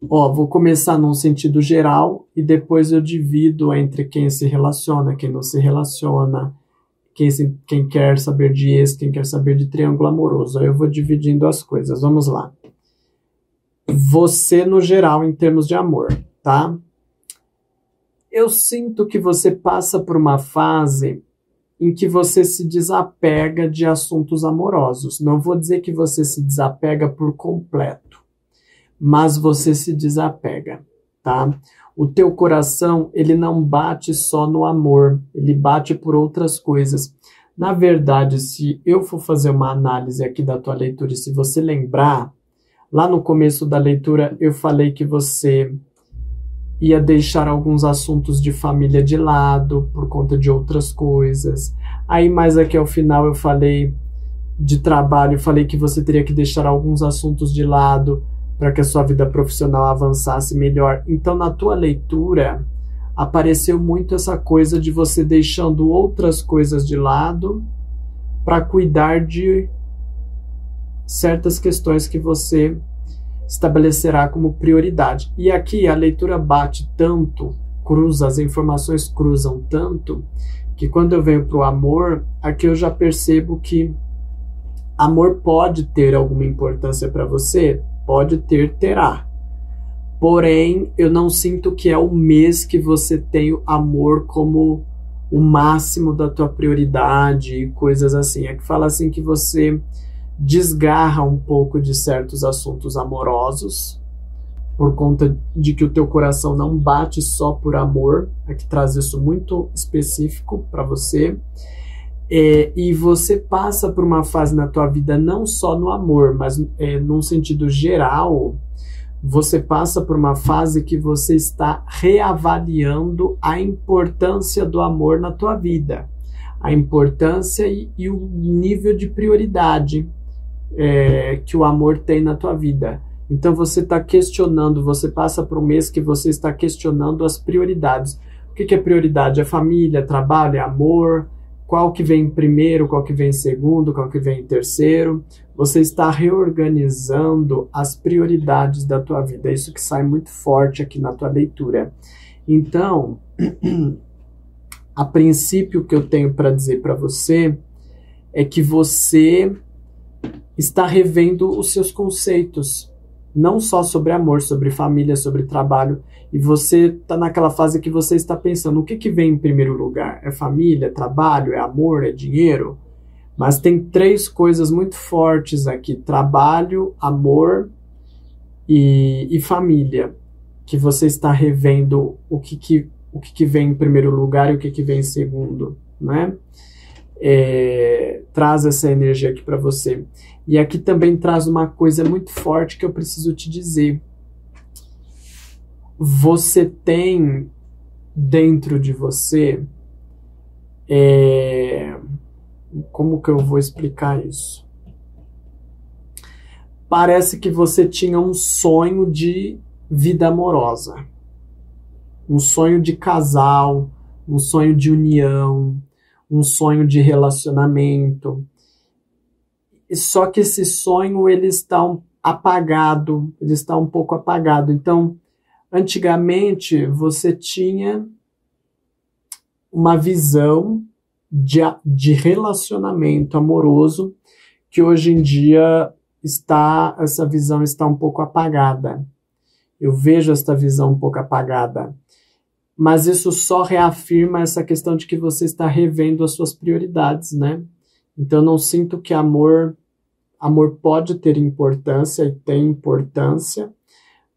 Ó, vou começar num sentido geral e depois eu divido entre quem se relaciona, quem não se relaciona, quem, se, quem quer saber de ex, quem quer saber de triângulo amoroso. Aí eu vou dividindo as coisas. Vamos lá. Você no geral em termos de amor, tá? Eu sinto que você passa por uma fase em que você se desapega de assuntos amorosos. Não vou dizer que você se desapega por completo, mas você se desapega, tá? O teu coração, ele não bate só no amor, ele bate por outras coisas. Na verdade, se eu for fazer uma análise aqui da tua leitura e se você lembrar, lá no começo da leitura eu falei que você ia deixar alguns assuntos de família de lado por conta de outras coisas. Aí mais aqui ao final eu falei de trabalho, falei que você teria que deixar alguns assuntos de lado para que a sua vida profissional avançasse melhor. Então na tua leitura apareceu muito essa coisa de você deixando outras coisas de lado para cuidar de certas questões que você estabelecerá como prioridade. E aqui a leitura bate tanto, cruza, as informações cruzam tanto, que quando eu venho para o amor, aqui eu já percebo que amor pode ter alguma importância para você? Pode ter, terá. Porém, eu não sinto que é o mês que você tem o amor como o máximo da tua prioridade e coisas assim. É que fala assim que você desgarra um pouco de certos assuntos amorosos, por conta de que o teu coração não bate só por amor, é que traz isso muito específico para você. É, e você passa por uma fase na tua vida não só no amor, mas é, num sentido geral, você passa por uma fase que você está reavaliando a importância do amor na tua vida, a importância e, e o nível de prioridade é, que o amor tem na tua vida. Então você está questionando, você passa por um mês que você está questionando as prioridades. O que, que é prioridade? É família, trabalho, é amor? Qual que vem primeiro, qual que vem segundo, qual que vem terceiro? Você está reorganizando as prioridades da tua vida. É isso que sai muito forte aqui na tua leitura. Então, a princípio que eu tenho para dizer para você é que você está revendo os seus conceitos, não só sobre amor, sobre família, sobre trabalho, e você está naquela fase que você está pensando: o que, que vem em primeiro lugar? É família, é trabalho, é amor, é dinheiro? Mas tem três coisas muito fortes aqui: trabalho, amor e, e família, que você está revendo o que, que, o que, que vem em primeiro lugar e o que, que vem em segundo, né? É, traz essa energia aqui para você. E aqui também traz uma coisa muito forte que eu preciso te dizer. Você tem dentro de você. É... Como que eu vou explicar isso? parece que você tinha um sonho de vida amorosa, um sonho de casal, um sonho de união, um sonho de relacionamento. Só que esse sonho ele está um, apagado, ele está um pouco apagado. Então, antigamente você tinha uma visão de, de relacionamento amoroso que hoje em dia está essa visão está um pouco apagada. Eu vejo esta visão um pouco apagada. Mas isso só reafirma essa questão de que você está revendo as suas prioridades, né? Então não sinto que amor amor pode ter importância e tem importância,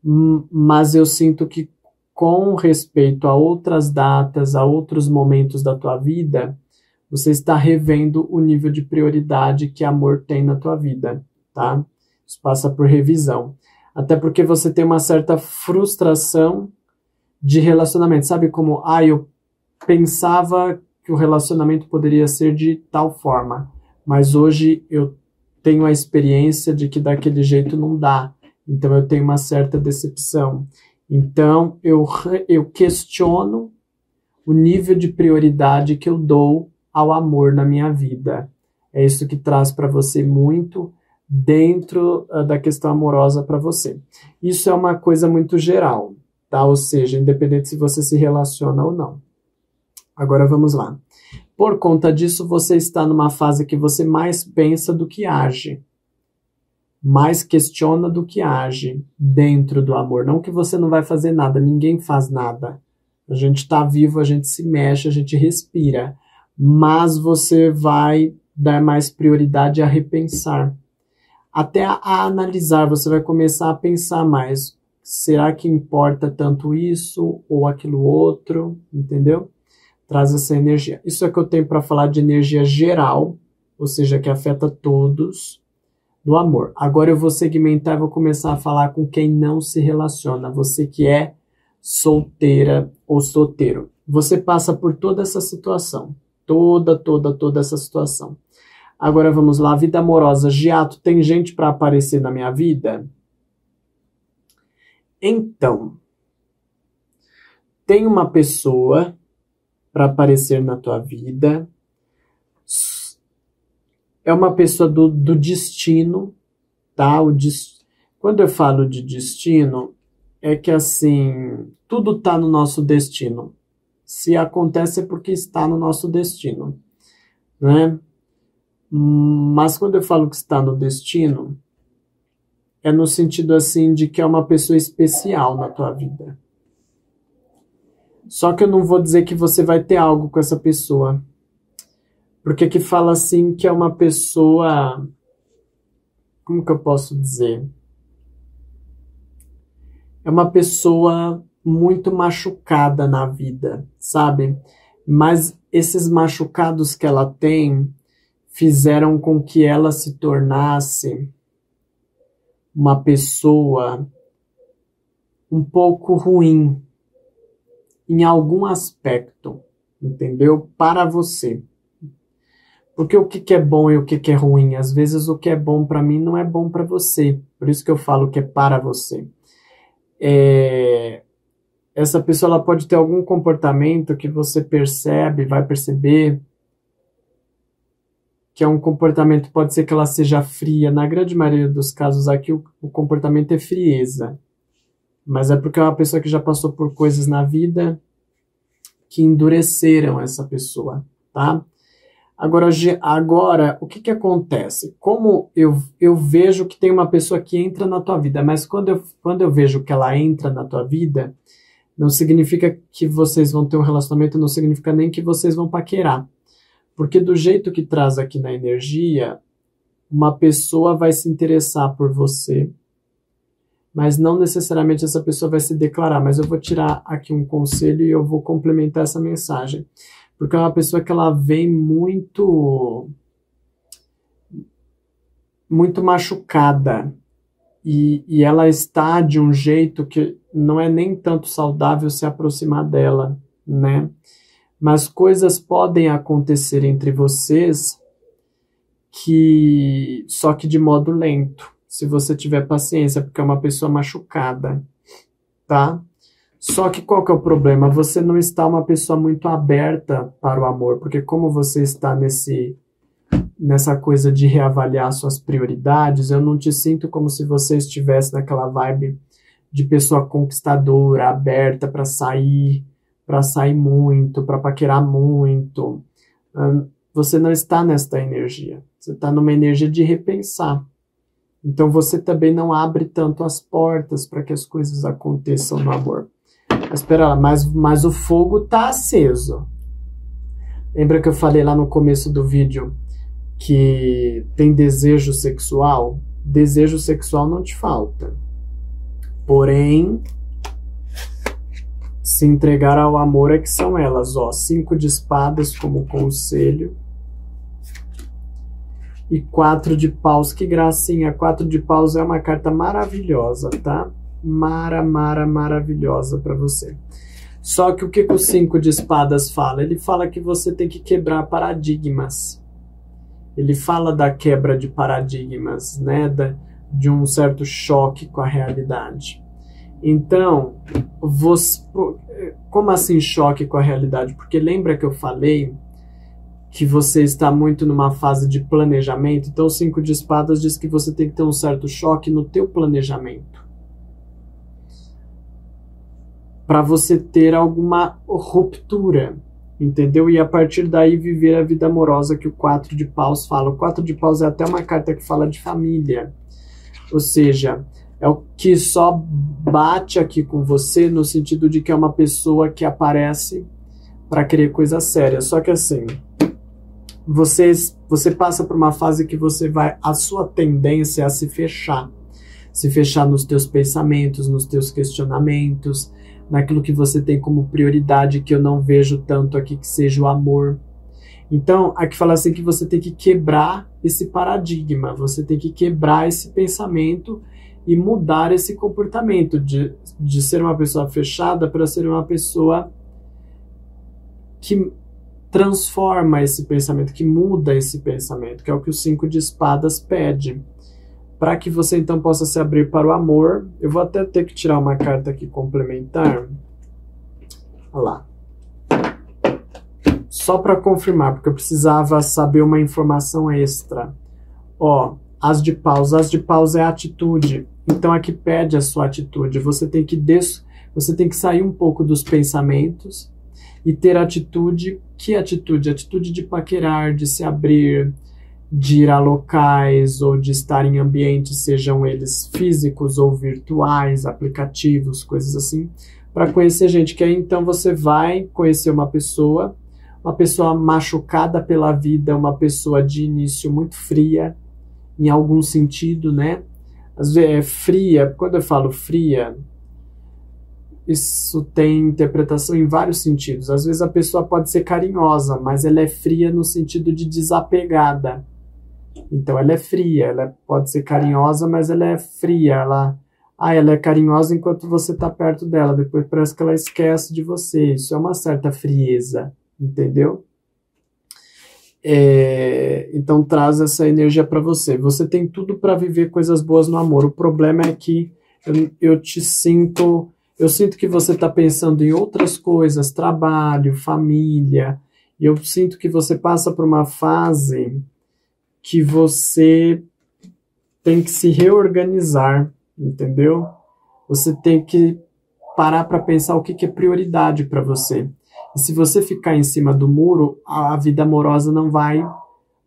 mas eu sinto que com respeito a outras datas, a outros momentos da tua vida, você está revendo o nível de prioridade que amor tem na tua vida tá? Isso passa por revisão. Até porque você tem uma certa frustração de relacionamento. Sabe como, ah, eu pensava que o relacionamento poderia ser de tal forma, mas hoje eu tenho a experiência de que daquele jeito não dá. Então eu tenho uma certa decepção. Então eu, eu questiono o nível de prioridade que eu dou ao amor na minha vida. É isso que traz para você muito dentro uh, da questão amorosa para você. Isso é uma coisa muito geral, tá? Ou seja, independente se você se relaciona ou não. Agora vamos lá. Por conta disso, você está numa fase que você mais pensa do que age. Mais questiona do que age dentro do amor. Não que você não vai fazer nada, ninguém faz nada. A gente está vivo, a gente se mexe, a gente respira. Mas você vai dar mais prioridade a repensar até a, a analisar, você vai começar a pensar mais. Será que importa tanto isso ou aquilo outro? Entendeu? Traz essa energia. Isso é que eu tenho para falar de energia geral, ou seja, que afeta todos do amor. Agora eu vou segmentar e vou começar a falar com quem não se relaciona, você que é solteira ou solteiro. Você passa por toda essa situação, toda, toda, toda essa situação. Agora vamos lá, vida amorosa. Giato, tem gente para aparecer na minha vida? Então, tem uma pessoa para aparecer na tua vida. É uma pessoa do, do destino, tá? O. Quando eu falo de destino, é que assim, tudo está no nosso destino. Se acontece é porque está no nosso destino, né? Mas quando eu falo que está no destino, é no sentido assim de que é uma pessoa especial na tua vida. Só que eu não vou dizer que você vai ter algo com essa pessoa. Porque aqui fala assim que é uma pessoa. Como que eu posso dizer? É uma pessoa muito machucada na vida, sabe? Mas esses machucados que ela tem fizeram com que ela se tornasse uma pessoa um pouco ruim em algum aspecto, entendeu? Para você. Porque o que, é bom e o que, que é ruim? Às vezes o que é bom para mim não é bom para você. Por isso que eu falo que é para você. É... Essa pessoa ela pode ter algum comportamento que você percebe, vai perceber, que é um comportamento, pode ser que ela seja fria, na grande maioria dos casos aqui o, o comportamento é frieza, mas é porque é uma pessoa que já passou por coisas na vida que endureceram essa pessoa, tá? Agora, agora o que, que acontece? Como eu, eu vejo que tem uma pessoa que entra na tua vida, mas quando eu, quando eu vejo que ela entra na tua vida, não significa que vocês vão ter um relacionamento, não significa nem que vocês vão paquerar. Porque do jeito que traz aqui na energia, uma pessoa vai se interessar por você, mas não necessariamente essa pessoa vai se declarar. Mas eu vou tirar aqui um conselho e eu vou complementar essa mensagem. Porque é uma pessoa que ela vem muito muito machucada e, e ela está de um jeito que não é nem tanto saudável se aproximar dela, né? Mas coisas podem acontecer entre vocês que só que de modo lento, se você tiver paciência, porque é uma pessoa machucada, tá? Só que qual que é o problema? Você não está uma pessoa muito aberta para o amor, porque como você está nesse nessa coisa de reavaliar suas prioridades, eu não te sinto como se você estivesse naquela vibe de pessoa conquistadora, aberta para sair, para sair muito, para paquerar muito. Você não está nesta energia. Você está numa energia de repensar. Então você também não abre tanto as portas para que as coisas aconteçam no amor. Mas espera lá, mas, mas o fogo está aceso. Lembra que eu falei lá no começo do vídeo que tem desejo sexual? Desejo sexual não te falta. Porém, se entregar ao amor é que são elas, ó, cinco de espadas como conselho e quatro de paus, que gracinha, quatro de paus é uma carta maravilhosa, tá? Mara, mara, maravilhosa para você. Só que o que, que o cinco de espadas fala? Ele fala que você tem que quebrar paradigmas. Ele fala da quebra de paradigmas, né? Da, de um certo choque com a realidade. Então, você, como assim choque com a realidade? Porque lembra que eu falei que você está muito numa fase de planejamento? Então, o cinco de espadas diz que você tem que ter um certo choque no teu planejamento. Para você ter alguma ruptura, entendeu? E a partir daí viver a vida amorosa que o quatro de paus fala. O quatro de paus é até uma carta que fala de família ou seja, é o que só bate aqui com você no sentido de que é uma pessoa que aparece para querer coisa séria. Só que assim, vocês, você passa por uma fase que você vai, a sua tendência é a se fechar, se fechar nos teus pensamentos, nos teus questionamentos, naquilo que você tem como prioridade que eu não vejo tanto aqui que seja o amor. Então, aqui fala assim que você tem que quebrar esse paradigma, você tem que quebrar esse pensamento e mudar esse comportamento de, de ser uma pessoa fechada para ser uma pessoa que transforma esse pensamento, que muda esse pensamento, que é o que o cinco de espadas pede. Para que você então possa se abrir para o amor, eu vou até ter que tirar uma carta aqui complementar. Olha lá só para confirmar, porque eu precisava saber uma informação extra. Ó, as de paus, as de paus é atitude. Então aqui pede a sua atitude. Você tem que des... você tem que sair um pouco dos pensamentos e ter atitude. Que atitude? Atitude de paquerar, de se abrir, de ir a locais ou de estar em ambientes, sejam eles físicos ou virtuais, aplicativos, coisas assim, para conhecer gente. Que aí então você vai conhecer uma pessoa uma pessoa machucada pela vida, uma pessoa de início muito fria, em algum sentido, né? Às vezes é fria, quando eu falo fria, isso tem interpretação em vários sentidos. Às vezes a pessoa pode ser carinhosa, mas ela é fria no sentido de desapegada. Então ela é fria, ela pode ser carinhosa, mas ela é fria, ela ah, ela é carinhosa enquanto você está perto dela, depois parece que ela esquece de você. Isso é uma certa frieza entendeu? É, então traz essa energia para você. Você tem tudo para viver coisas boas no amor. O problema é que eu, eu te sinto, eu sinto que você está pensando em outras coisas, trabalho, família. E eu sinto que você passa por uma fase que você tem que se reorganizar, entendeu? Você tem que parar para pensar o que, que é prioridade para você. E se você ficar em cima do muro, a vida amorosa não vai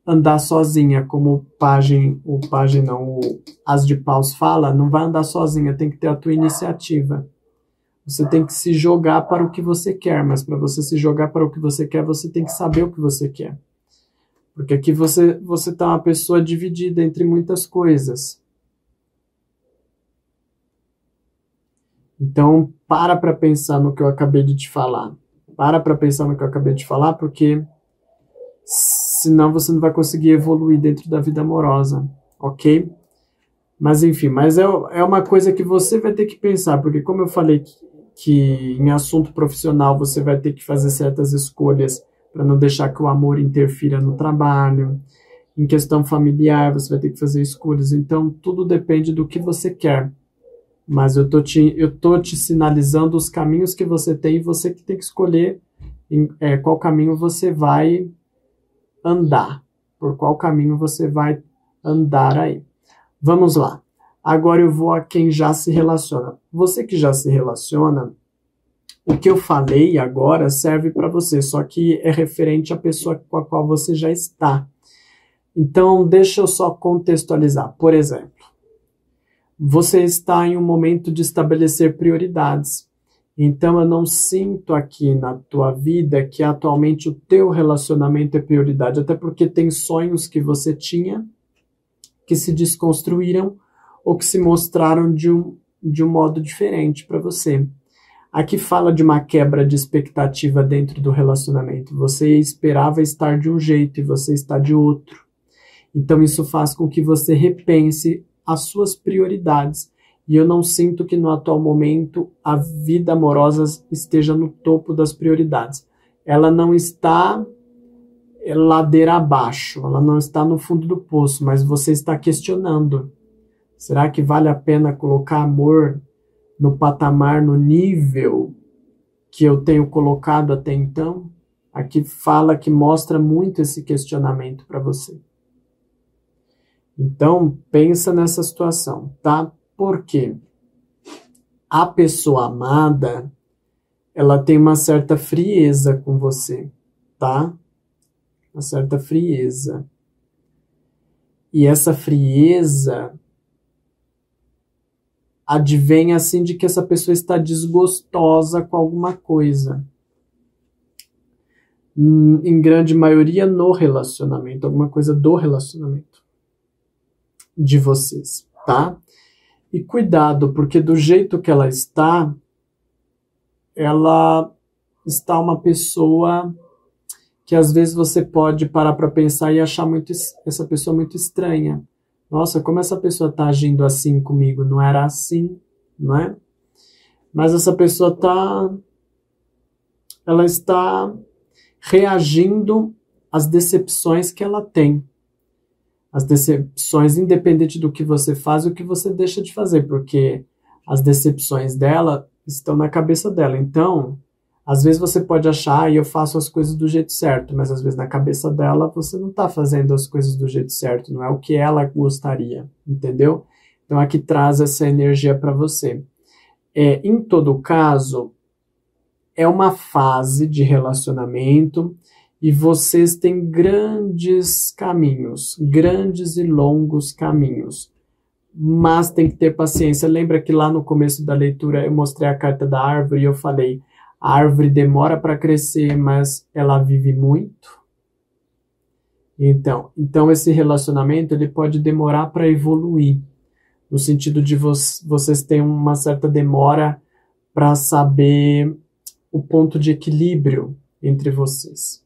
andar sozinha, como o pajem, o não, o As de Paus fala, não vai andar sozinha, tem que ter a tua iniciativa. Você tem que se jogar para o que você quer, mas para você se jogar para o que você quer, você tem que saber o que você quer. Porque aqui você você tá uma pessoa dividida entre muitas coisas. Então, para para pensar no que eu acabei de te falar. Para para pensar no que eu acabei de falar, porque senão você não vai conseguir evoluir dentro da vida amorosa, ok? Mas enfim, mas é, é uma coisa que você vai ter que pensar, porque como eu falei que, que em assunto profissional você vai ter que fazer certas escolhas para não deixar que o amor interfira no trabalho. Em questão familiar, você vai ter que fazer escolhas. Então, tudo depende do que você quer. Mas eu tô te, eu tô te sinalizando os caminhos que você tem e você que tem que escolher em, é, qual caminho você vai andar. Por qual caminho você vai andar aí. Vamos lá. Agora eu vou a quem já se relaciona. Você que já se relaciona, o que eu falei agora serve para você, só que é referente à pessoa com a qual você já está. Então, deixa eu só contextualizar. Por exemplo, você está em um momento de estabelecer prioridades. Então, eu não sinto aqui na tua vida que atualmente o teu relacionamento é prioridade, até porque tem sonhos que você tinha que se desconstruíram ou que se mostraram de um, de um modo diferente para você. Aqui fala de uma quebra de expectativa dentro do relacionamento. Você esperava estar de um jeito e você está de outro. Então isso faz com que você repense as suas prioridades. E eu não sinto que no atual momento a vida amorosa esteja no topo das prioridades. Ela não está ladeira abaixo, ela não está no fundo do poço, mas você está questionando. Será que vale a pena colocar amor no patamar, no nível que eu tenho colocado até então? Aqui fala que mostra muito esse questionamento para você. Então, pensa nessa situação, tá? Porque a pessoa amada, ela tem uma certa frieza com você, tá? Uma certa frieza. E essa frieza advém assim de que essa pessoa está desgostosa com alguma coisa. Hum, em grande maioria no relacionamento, alguma coisa do relacionamento de vocês, tá? E cuidado, porque do jeito que ela está, ela está uma pessoa que às vezes você pode parar para pensar e achar muito essa pessoa muito estranha. Nossa, como essa pessoa está agindo assim comigo? Não era assim, não é? Mas essa pessoa está ela está reagindo às decepções que ela tem as decepções, independente do que você faz e o que você deixa de fazer, porque as decepções dela estão na cabeça dela. Então, às vezes você pode achar, ah, eu faço as coisas do jeito certo, mas às vezes na cabeça dela você não está fazendo as coisas do jeito certo, não é o que ela gostaria, entendeu? Então aqui traz essa energia para você. É, em todo caso, é uma fase de relacionamento e vocês têm grandes caminhos, grandes e longos caminhos. Mas tem que ter paciência. Lembra que lá no começo da leitura eu mostrei a carta da árvore e eu falei: a árvore demora para crescer, mas ela vive muito. Então, então esse relacionamento ele pode demorar para evoluir, no sentido de vo vocês terem uma certa demora para saber o ponto de equilíbrio entre vocês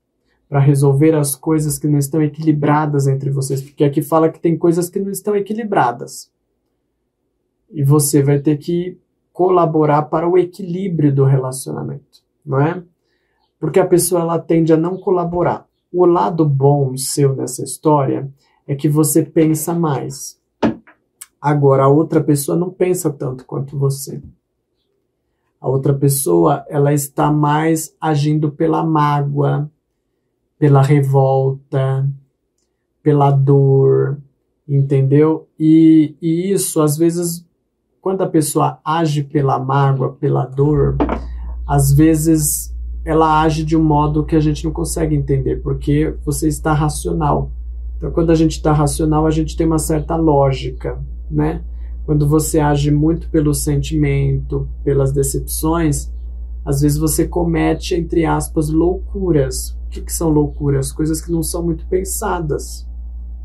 para resolver as coisas que não estão equilibradas entre vocês, porque aqui fala que tem coisas que não estão equilibradas. E você vai ter que colaborar para o equilíbrio do relacionamento, não é? Porque a pessoa ela tende a não colaborar. O lado bom seu nessa história é que você pensa mais. Agora a outra pessoa não pensa tanto quanto você. A outra pessoa, ela está mais agindo pela mágoa, pela revolta, pela dor, entendeu? E, e isso, às vezes, quando a pessoa age pela mágoa, pela dor, às vezes ela age de um modo que a gente não consegue entender, porque você está racional. Então, quando a gente está racional, a gente tem uma certa lógica, né? Quando você age muito pelo sentimento, pelas decepções, às vezes você comete, entre aspas, loucuras. O que, que são loucuras? Coisas que não são muito pensadas,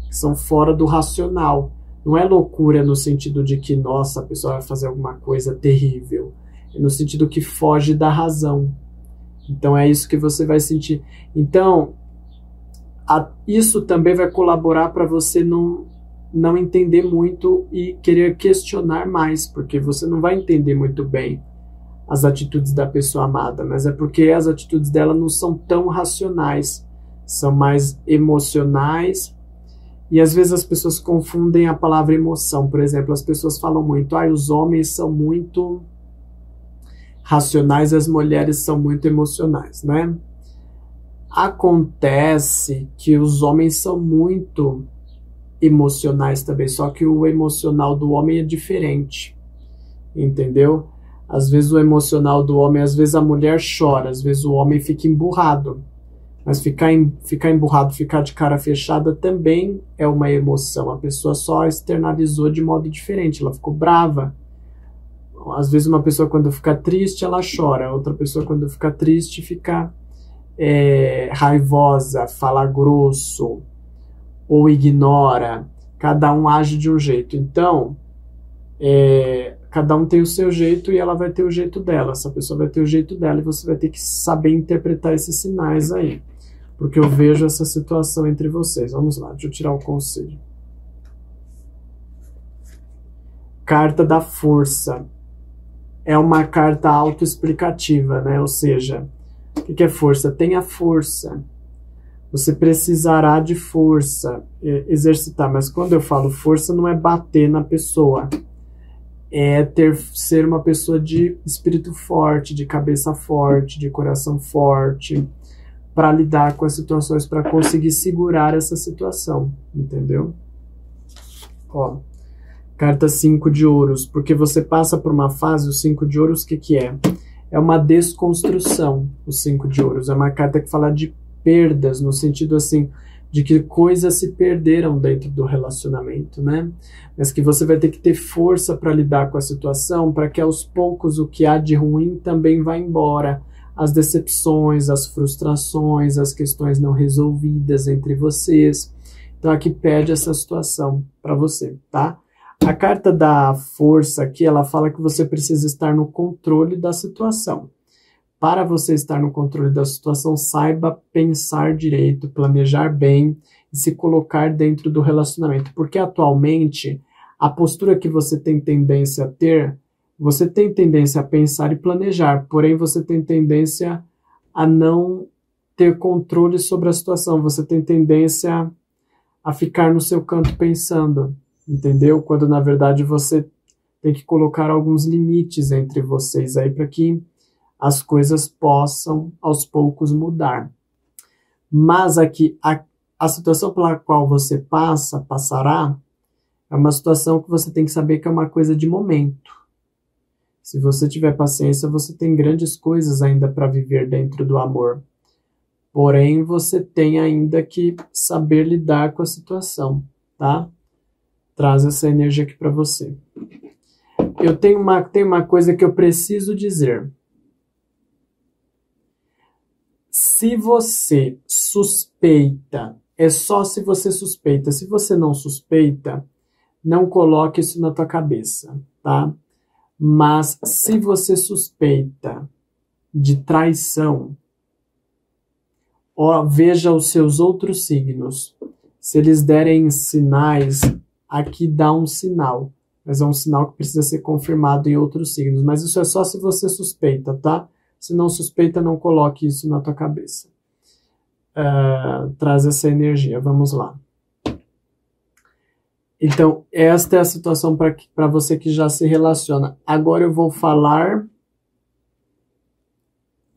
que são fora do racional. Não é loucura no sentido de que, nossa, a pessoa vai fazer alguma coisa terrível. É no sentido que foge da razão. Então é isso que você vai sentir. Então, a, isso também vai colaborar para você não, não entender muito e querer questionar mais, porque você não vai entender muito bem as atitudes da pessoa amada, mas é porque as atitudes dela não são tão racionais, são mais emocionais E às vezes as pessoas confundem a palavra emoção. Por exemplo, as pessoas falam muito, ah, os homens são muito racionais, as mulheres são muito emocionais, né? Acontece que os homens são muito emocionais também, só que o emocional do homem é diferente, entendeu? Às vezes o emocional do homem, às vezes a mulher chora, às vezes o homem fica emburrado. Mas ficar, em, ficar emburrado, ficar de cara fechada também é uma emoção. A pessoa só externalizou de modo diferente, ela ficou brava. Às vezes uma pessoa quando fica triste, ela chora. Outra pessoa quando fica triste, fica é, raivosa, fala grosso ou ignora. Cada um age de um jeito. Então, é, cada um tem o seu jeito e ela vai ter o jeito dela. Essa pessoa vai ter o jeito dela e você vai ter que saber interpretar esses sinais aí porque eu vejo essa situação entre vocês. Vamos lá, deixa eu tirar o conselho. Carta da Força. É uma carta autoexplicativa, né? Ou seja, o que é força? Tenha força. Você precisará de força, exercitar. Mas quando eu falo força, não é bater na pessoa. É ter ser uma pessoa de espírito forte, de cabeça forte, de coração forte para lidar com as situações, para conseguir segurar essa situação, entendeu? Ó, carta 5 de ouros, porque você passa por uma fase, o 5 de ouros, o que, que é? É uma desconstrução, o 5 de ouros. É uma carta que fala de perdas, no sentido assim, de que coisas se perderam dentro do relacionamento, né? Mas que você vai ter que ter força para lidar com a situação, para que aos poucos o que há de ruim também vá embora as decepções, as frustrações, as questões não resolvidas entre vocês. Então aqui pede essa situação para você, tá? A carta da força aqui, ela fala que você precisa estar no controle da situação. Para você estar no controle da situação, saiba pensar direito, planejar bem e se colocar dentro do relacionamento, porque atualmente a postura que você tem tendência a ter você tem tendência a pensar e planejar, porém você tem tendência a não ter controle sobre a situação, você tem tendência a ficar no seu canto pensando, entendeu? Quando na verdade você tem que colocar alguns limites entre vocês aí para que as coisas possam aos poucos mudar. Mas aqui a, a situação pela qual você passa, passará, é uma situação que você tem que saber que é uma coisa de momento. Se você tiver paciência, você tem grandes coisas ainda para viver dentro do amor. Porém, você tem ainda que saber lidar com a situação, tá? Traz essa energia aqui para você. Eu tenho uma, tenho uma coisa que eu preciso dizer. Se você suspeita, é só se você suspeita. Se você não suspeita, não coloque isso na tua cabeça, tá? Mas se você suspeita de traição, ó, veja os seus outros signos. Se eles derem sinais, aqui dá um sinal. Mas é um sinal que precisa ser confirmado em outros signos. Mas isso é só se você suspeita, tá? Se não suspeita, não coloque isso na tua cabeça. Uh, traz essa energia. Vamos lá. Então, esta é a situação para você que já se relaciona. Agora eu vou falar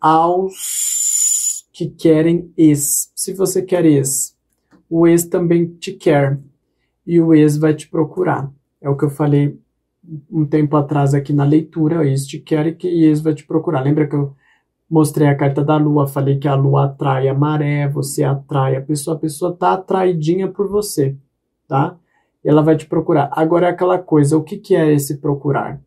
aos que querem ex. Se você quer ex, o ex também te quer e o ex vai te procurar. É o que eu falei um tempo atrás aqui na leitura. O ex te quer e o ex vai te procurar. Lembra que eu mostrei a carta da lua, falei que a lua atrai a maré, você atrai a pessoa, a pessoa tá atraidinha por você, tá? ela vai te procurar. Agora é aquela coisa, o que, que é esse procurar?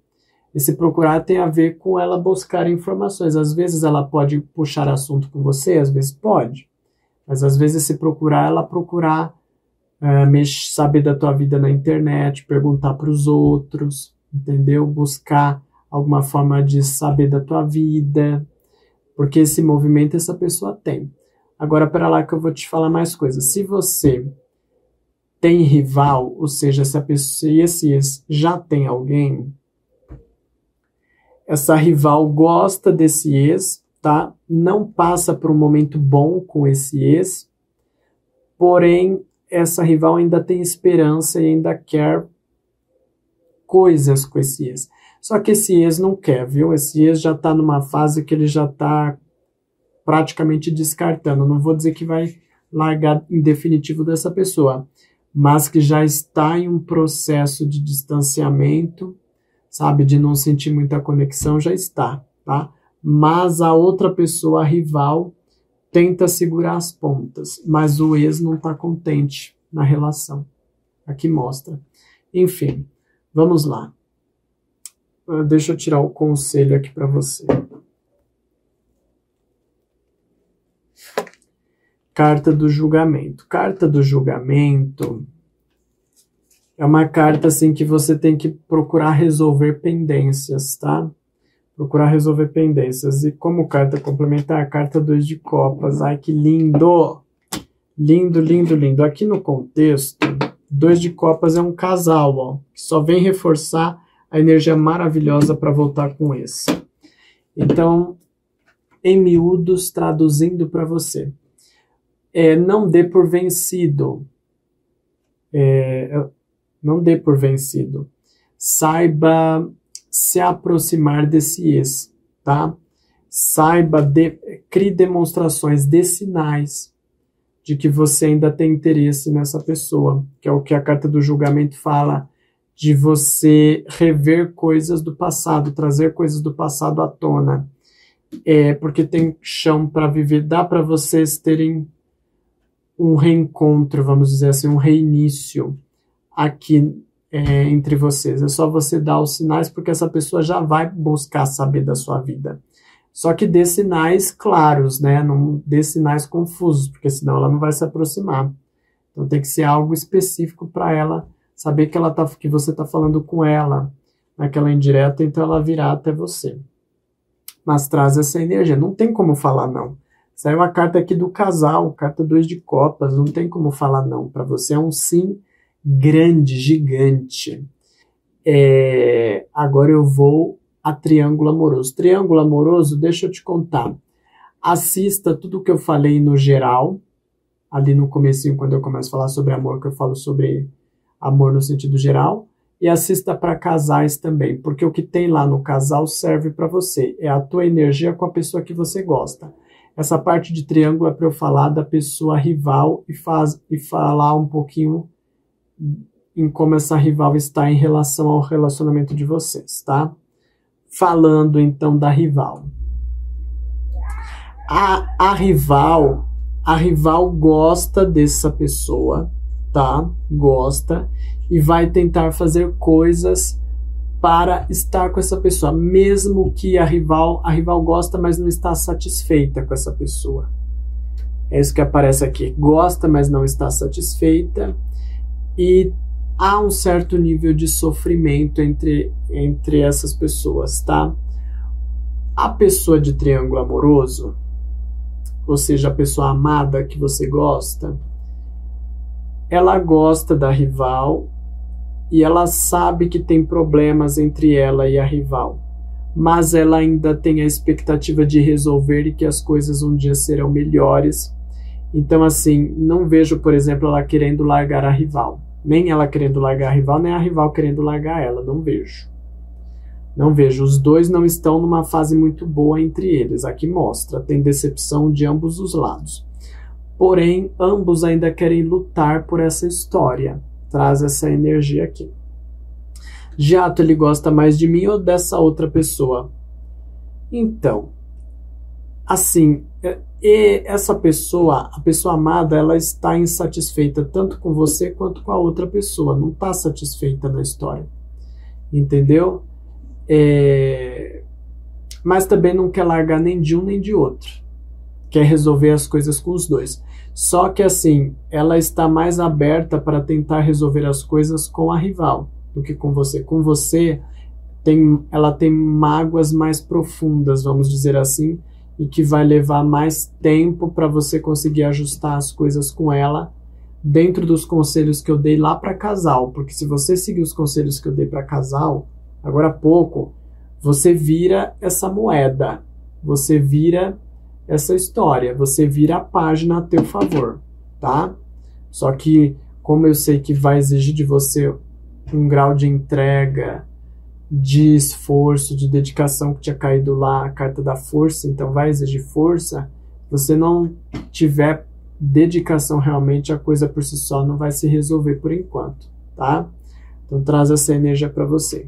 Esse procurar tem a ver com ela buscar informações. Às vezes ela pode puxar assunto com você, às vezes pode. Mas às vezes se procurar, ela procurar uh, saber da tua vida na internet, perguntar para os outros, entendeu? Buscar alguma forma de saber da tua vida, porque esse movimento essa pessoa tem. Agora, para lá que eu vou te falar mais coisas. Se você tem rival, ou seja, se a pessoa esse ex já tem alguém, essa rival gosta desse ex, tá? Não passa por um momento bom com esse ex, porém essa rival ainda tem esperança e ainda quer coisas com esse ex. Só que esse ex não quer, viu? Esse ex já está numa fase que ele já está praticamente descartando. Não vou dizer que vai largar em definitivo dessa pessoa, mas que já está em um processo de distanciamento, sabe, de não sentir muita conexão, já está, tá? Mas a outra pessoa, a rival, tenta segurar as pontas, mas o ex não está contente na relação. Aqui mostra. Enfim, vamos lá. Ah, deixa eu tirar o conselho aqui para você. Carta do julgamento. Carta do julgamento é uma carta assim que você tem que procurar resolver pendências, tá? Procurar resolver pendências. E como carta complementar, carta 2 de copas. Ai, que lindo! Lindo, lindo, lindo. Aqui no contexto, dois de copas é um casal, ó, que só vem reforçar a energia maravilhosa para voltar com esse. Então, em miúdos, traduzindo para você é, não dê por vencido. É, não dê por vencido. Saiba se aproximar desse ex, tá? Saiba, de, crie demonstrações, dê sinais de que você ainda tem interesse nessa pessoa, que é o que a carta do julgamento fala, de você rever coisas do passado, trazer coisas do passado à tona. É, porque tem chão para viver, dá para vocês terem um reencontro, vamos dizer assim, um reinício aqui é, entre vocês. É só você dar os sinais, porque essa pessoa já vai buscar saber da sua vida. Só que dê sinais claros, né? Não dê sinais confusos, porque senão ela não vai se aproximar. Então tem que ser algo específico para ela saber que ela tá, que você está falando com ela naquela indireta, então ela virá até você. Mas traz essa energia. Não tem como falar não. Saiu a carta aqui do casal, carta 2 de copas, não tem como falar não. Para você é um sim grande, gigante. É, agora eu vou a triângulo amoroso. Triângulo amoroso, deixa eu te contar. Assista tudo que eu falei no geral, ali no comecinho, quando eu começo a falar sobre amor, que eu falo sobre amor no sentido geral, e assista para casais também, porque o que tem lá no casal serve para você. É a tua energia com a pessoa que você gosta. Essa parte de triângulo é para eu falar da pessoa rival e, faz, e falar um pouquinho em como essa rival está em relação ao relacionamento de vocês, tá? Falando então da rival. A, a rival, a rival gosta dessa pessoa, tá? Gosta e vai tentar fazer coisas para estar com essa pessoa, mesmo que a rival, a rival gosta, mas não está satisfeita com essa pessoa. É isso que aparece aqui. Gosta, mas não está satisfeita. E há um certo nível de sofrimento entre, entre essas pessoas, tá? A pessoa de triângulo amoroso, ou seja, a pessoa amada que você gosta, ela gosta da rival e ela sabe que tem problemas entre ela e a rival, mas ela ainda tem a expectativa de resolver e que as coisas um dia serão melhores. Então, assim, não vejo, por exemplo, ela querendo largar a rival. Nem ela querendo largar a rival, nem a rival querendo largar ela. Não vejo. Não vejo. Os dois não estão numa fase muito boa entre eles. Aqui mostra. Tem decepção de ambos os lados. Porém, ambos ainda querem lutar por essa história traz essa energia aqui. Jato, ele gosta mais de mim ou dessa outra pessoa? Então, assim, é, e essa pessoa, a pessoa amada, ela está insatisfeita tanto com você quanto com a outra pessoa, não está satisfeita na história, entendeu? É, mas também não quer largar nem de um nem de outro, quer resolver as coisas com os dois. Só que assim, ela está mais aberta para tentar resolver as coisas com a rival do que com você. Com você, tem, ela tem mágoas mais profundas, vamos dizer assim, e que vai levar mais tempo para você conseguir ajustar as coisas com ela dentro dos conselhos que eu dei lá para casal, porque se você seguir os conselhos que eu dei para casal, agora há pouco, você vira essa moeda, você vira essa história. Você vira a página a teu favor, tá? Só que, como eu sei que vai exigir de você um grau de entrega, de esforço, de dedicação que tinha caído lá, a carta da força, então vai exigir força. Você não tiver dedicação realmente, a coisa por si só não vai se resolver por enquanto, tá? Então traz essa energia para você.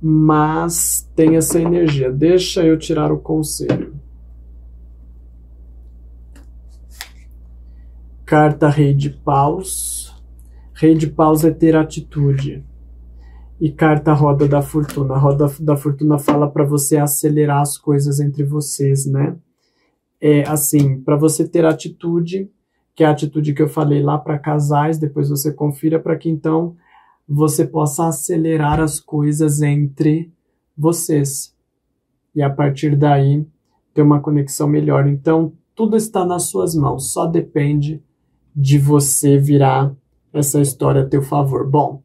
Mas tem essa energia. Deixa eu tirar o conselho. Carta Rei de Paus. Rei de Paus é ter atitude. E carta Roda da Fortuna. A Roda da Fortuna fala para você acelerar as coisas entre vocês, né? É assim, para você ter atitude, que é a atitude que eu falei lá para casais, depois você confira para que então você possa acelerar as coisas entre vocês. E a partir daí ter uma conexão melhor. Então, tudo está nas suas mãos, só depende de você virar essa história a teu favor. Bom,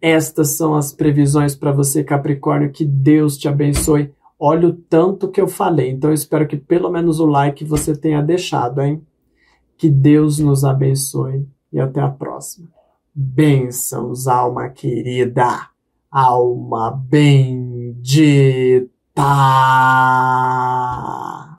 estas são as previsões para você, Capricórnio. Que Deus te abençoe. Olha o tanto que eu falei. Então, eu espero que pelo menos o like você tenha deixado, hein? Que Deus nos abençoe e até a próxima. Bênçãos, alma querida, alma bendita.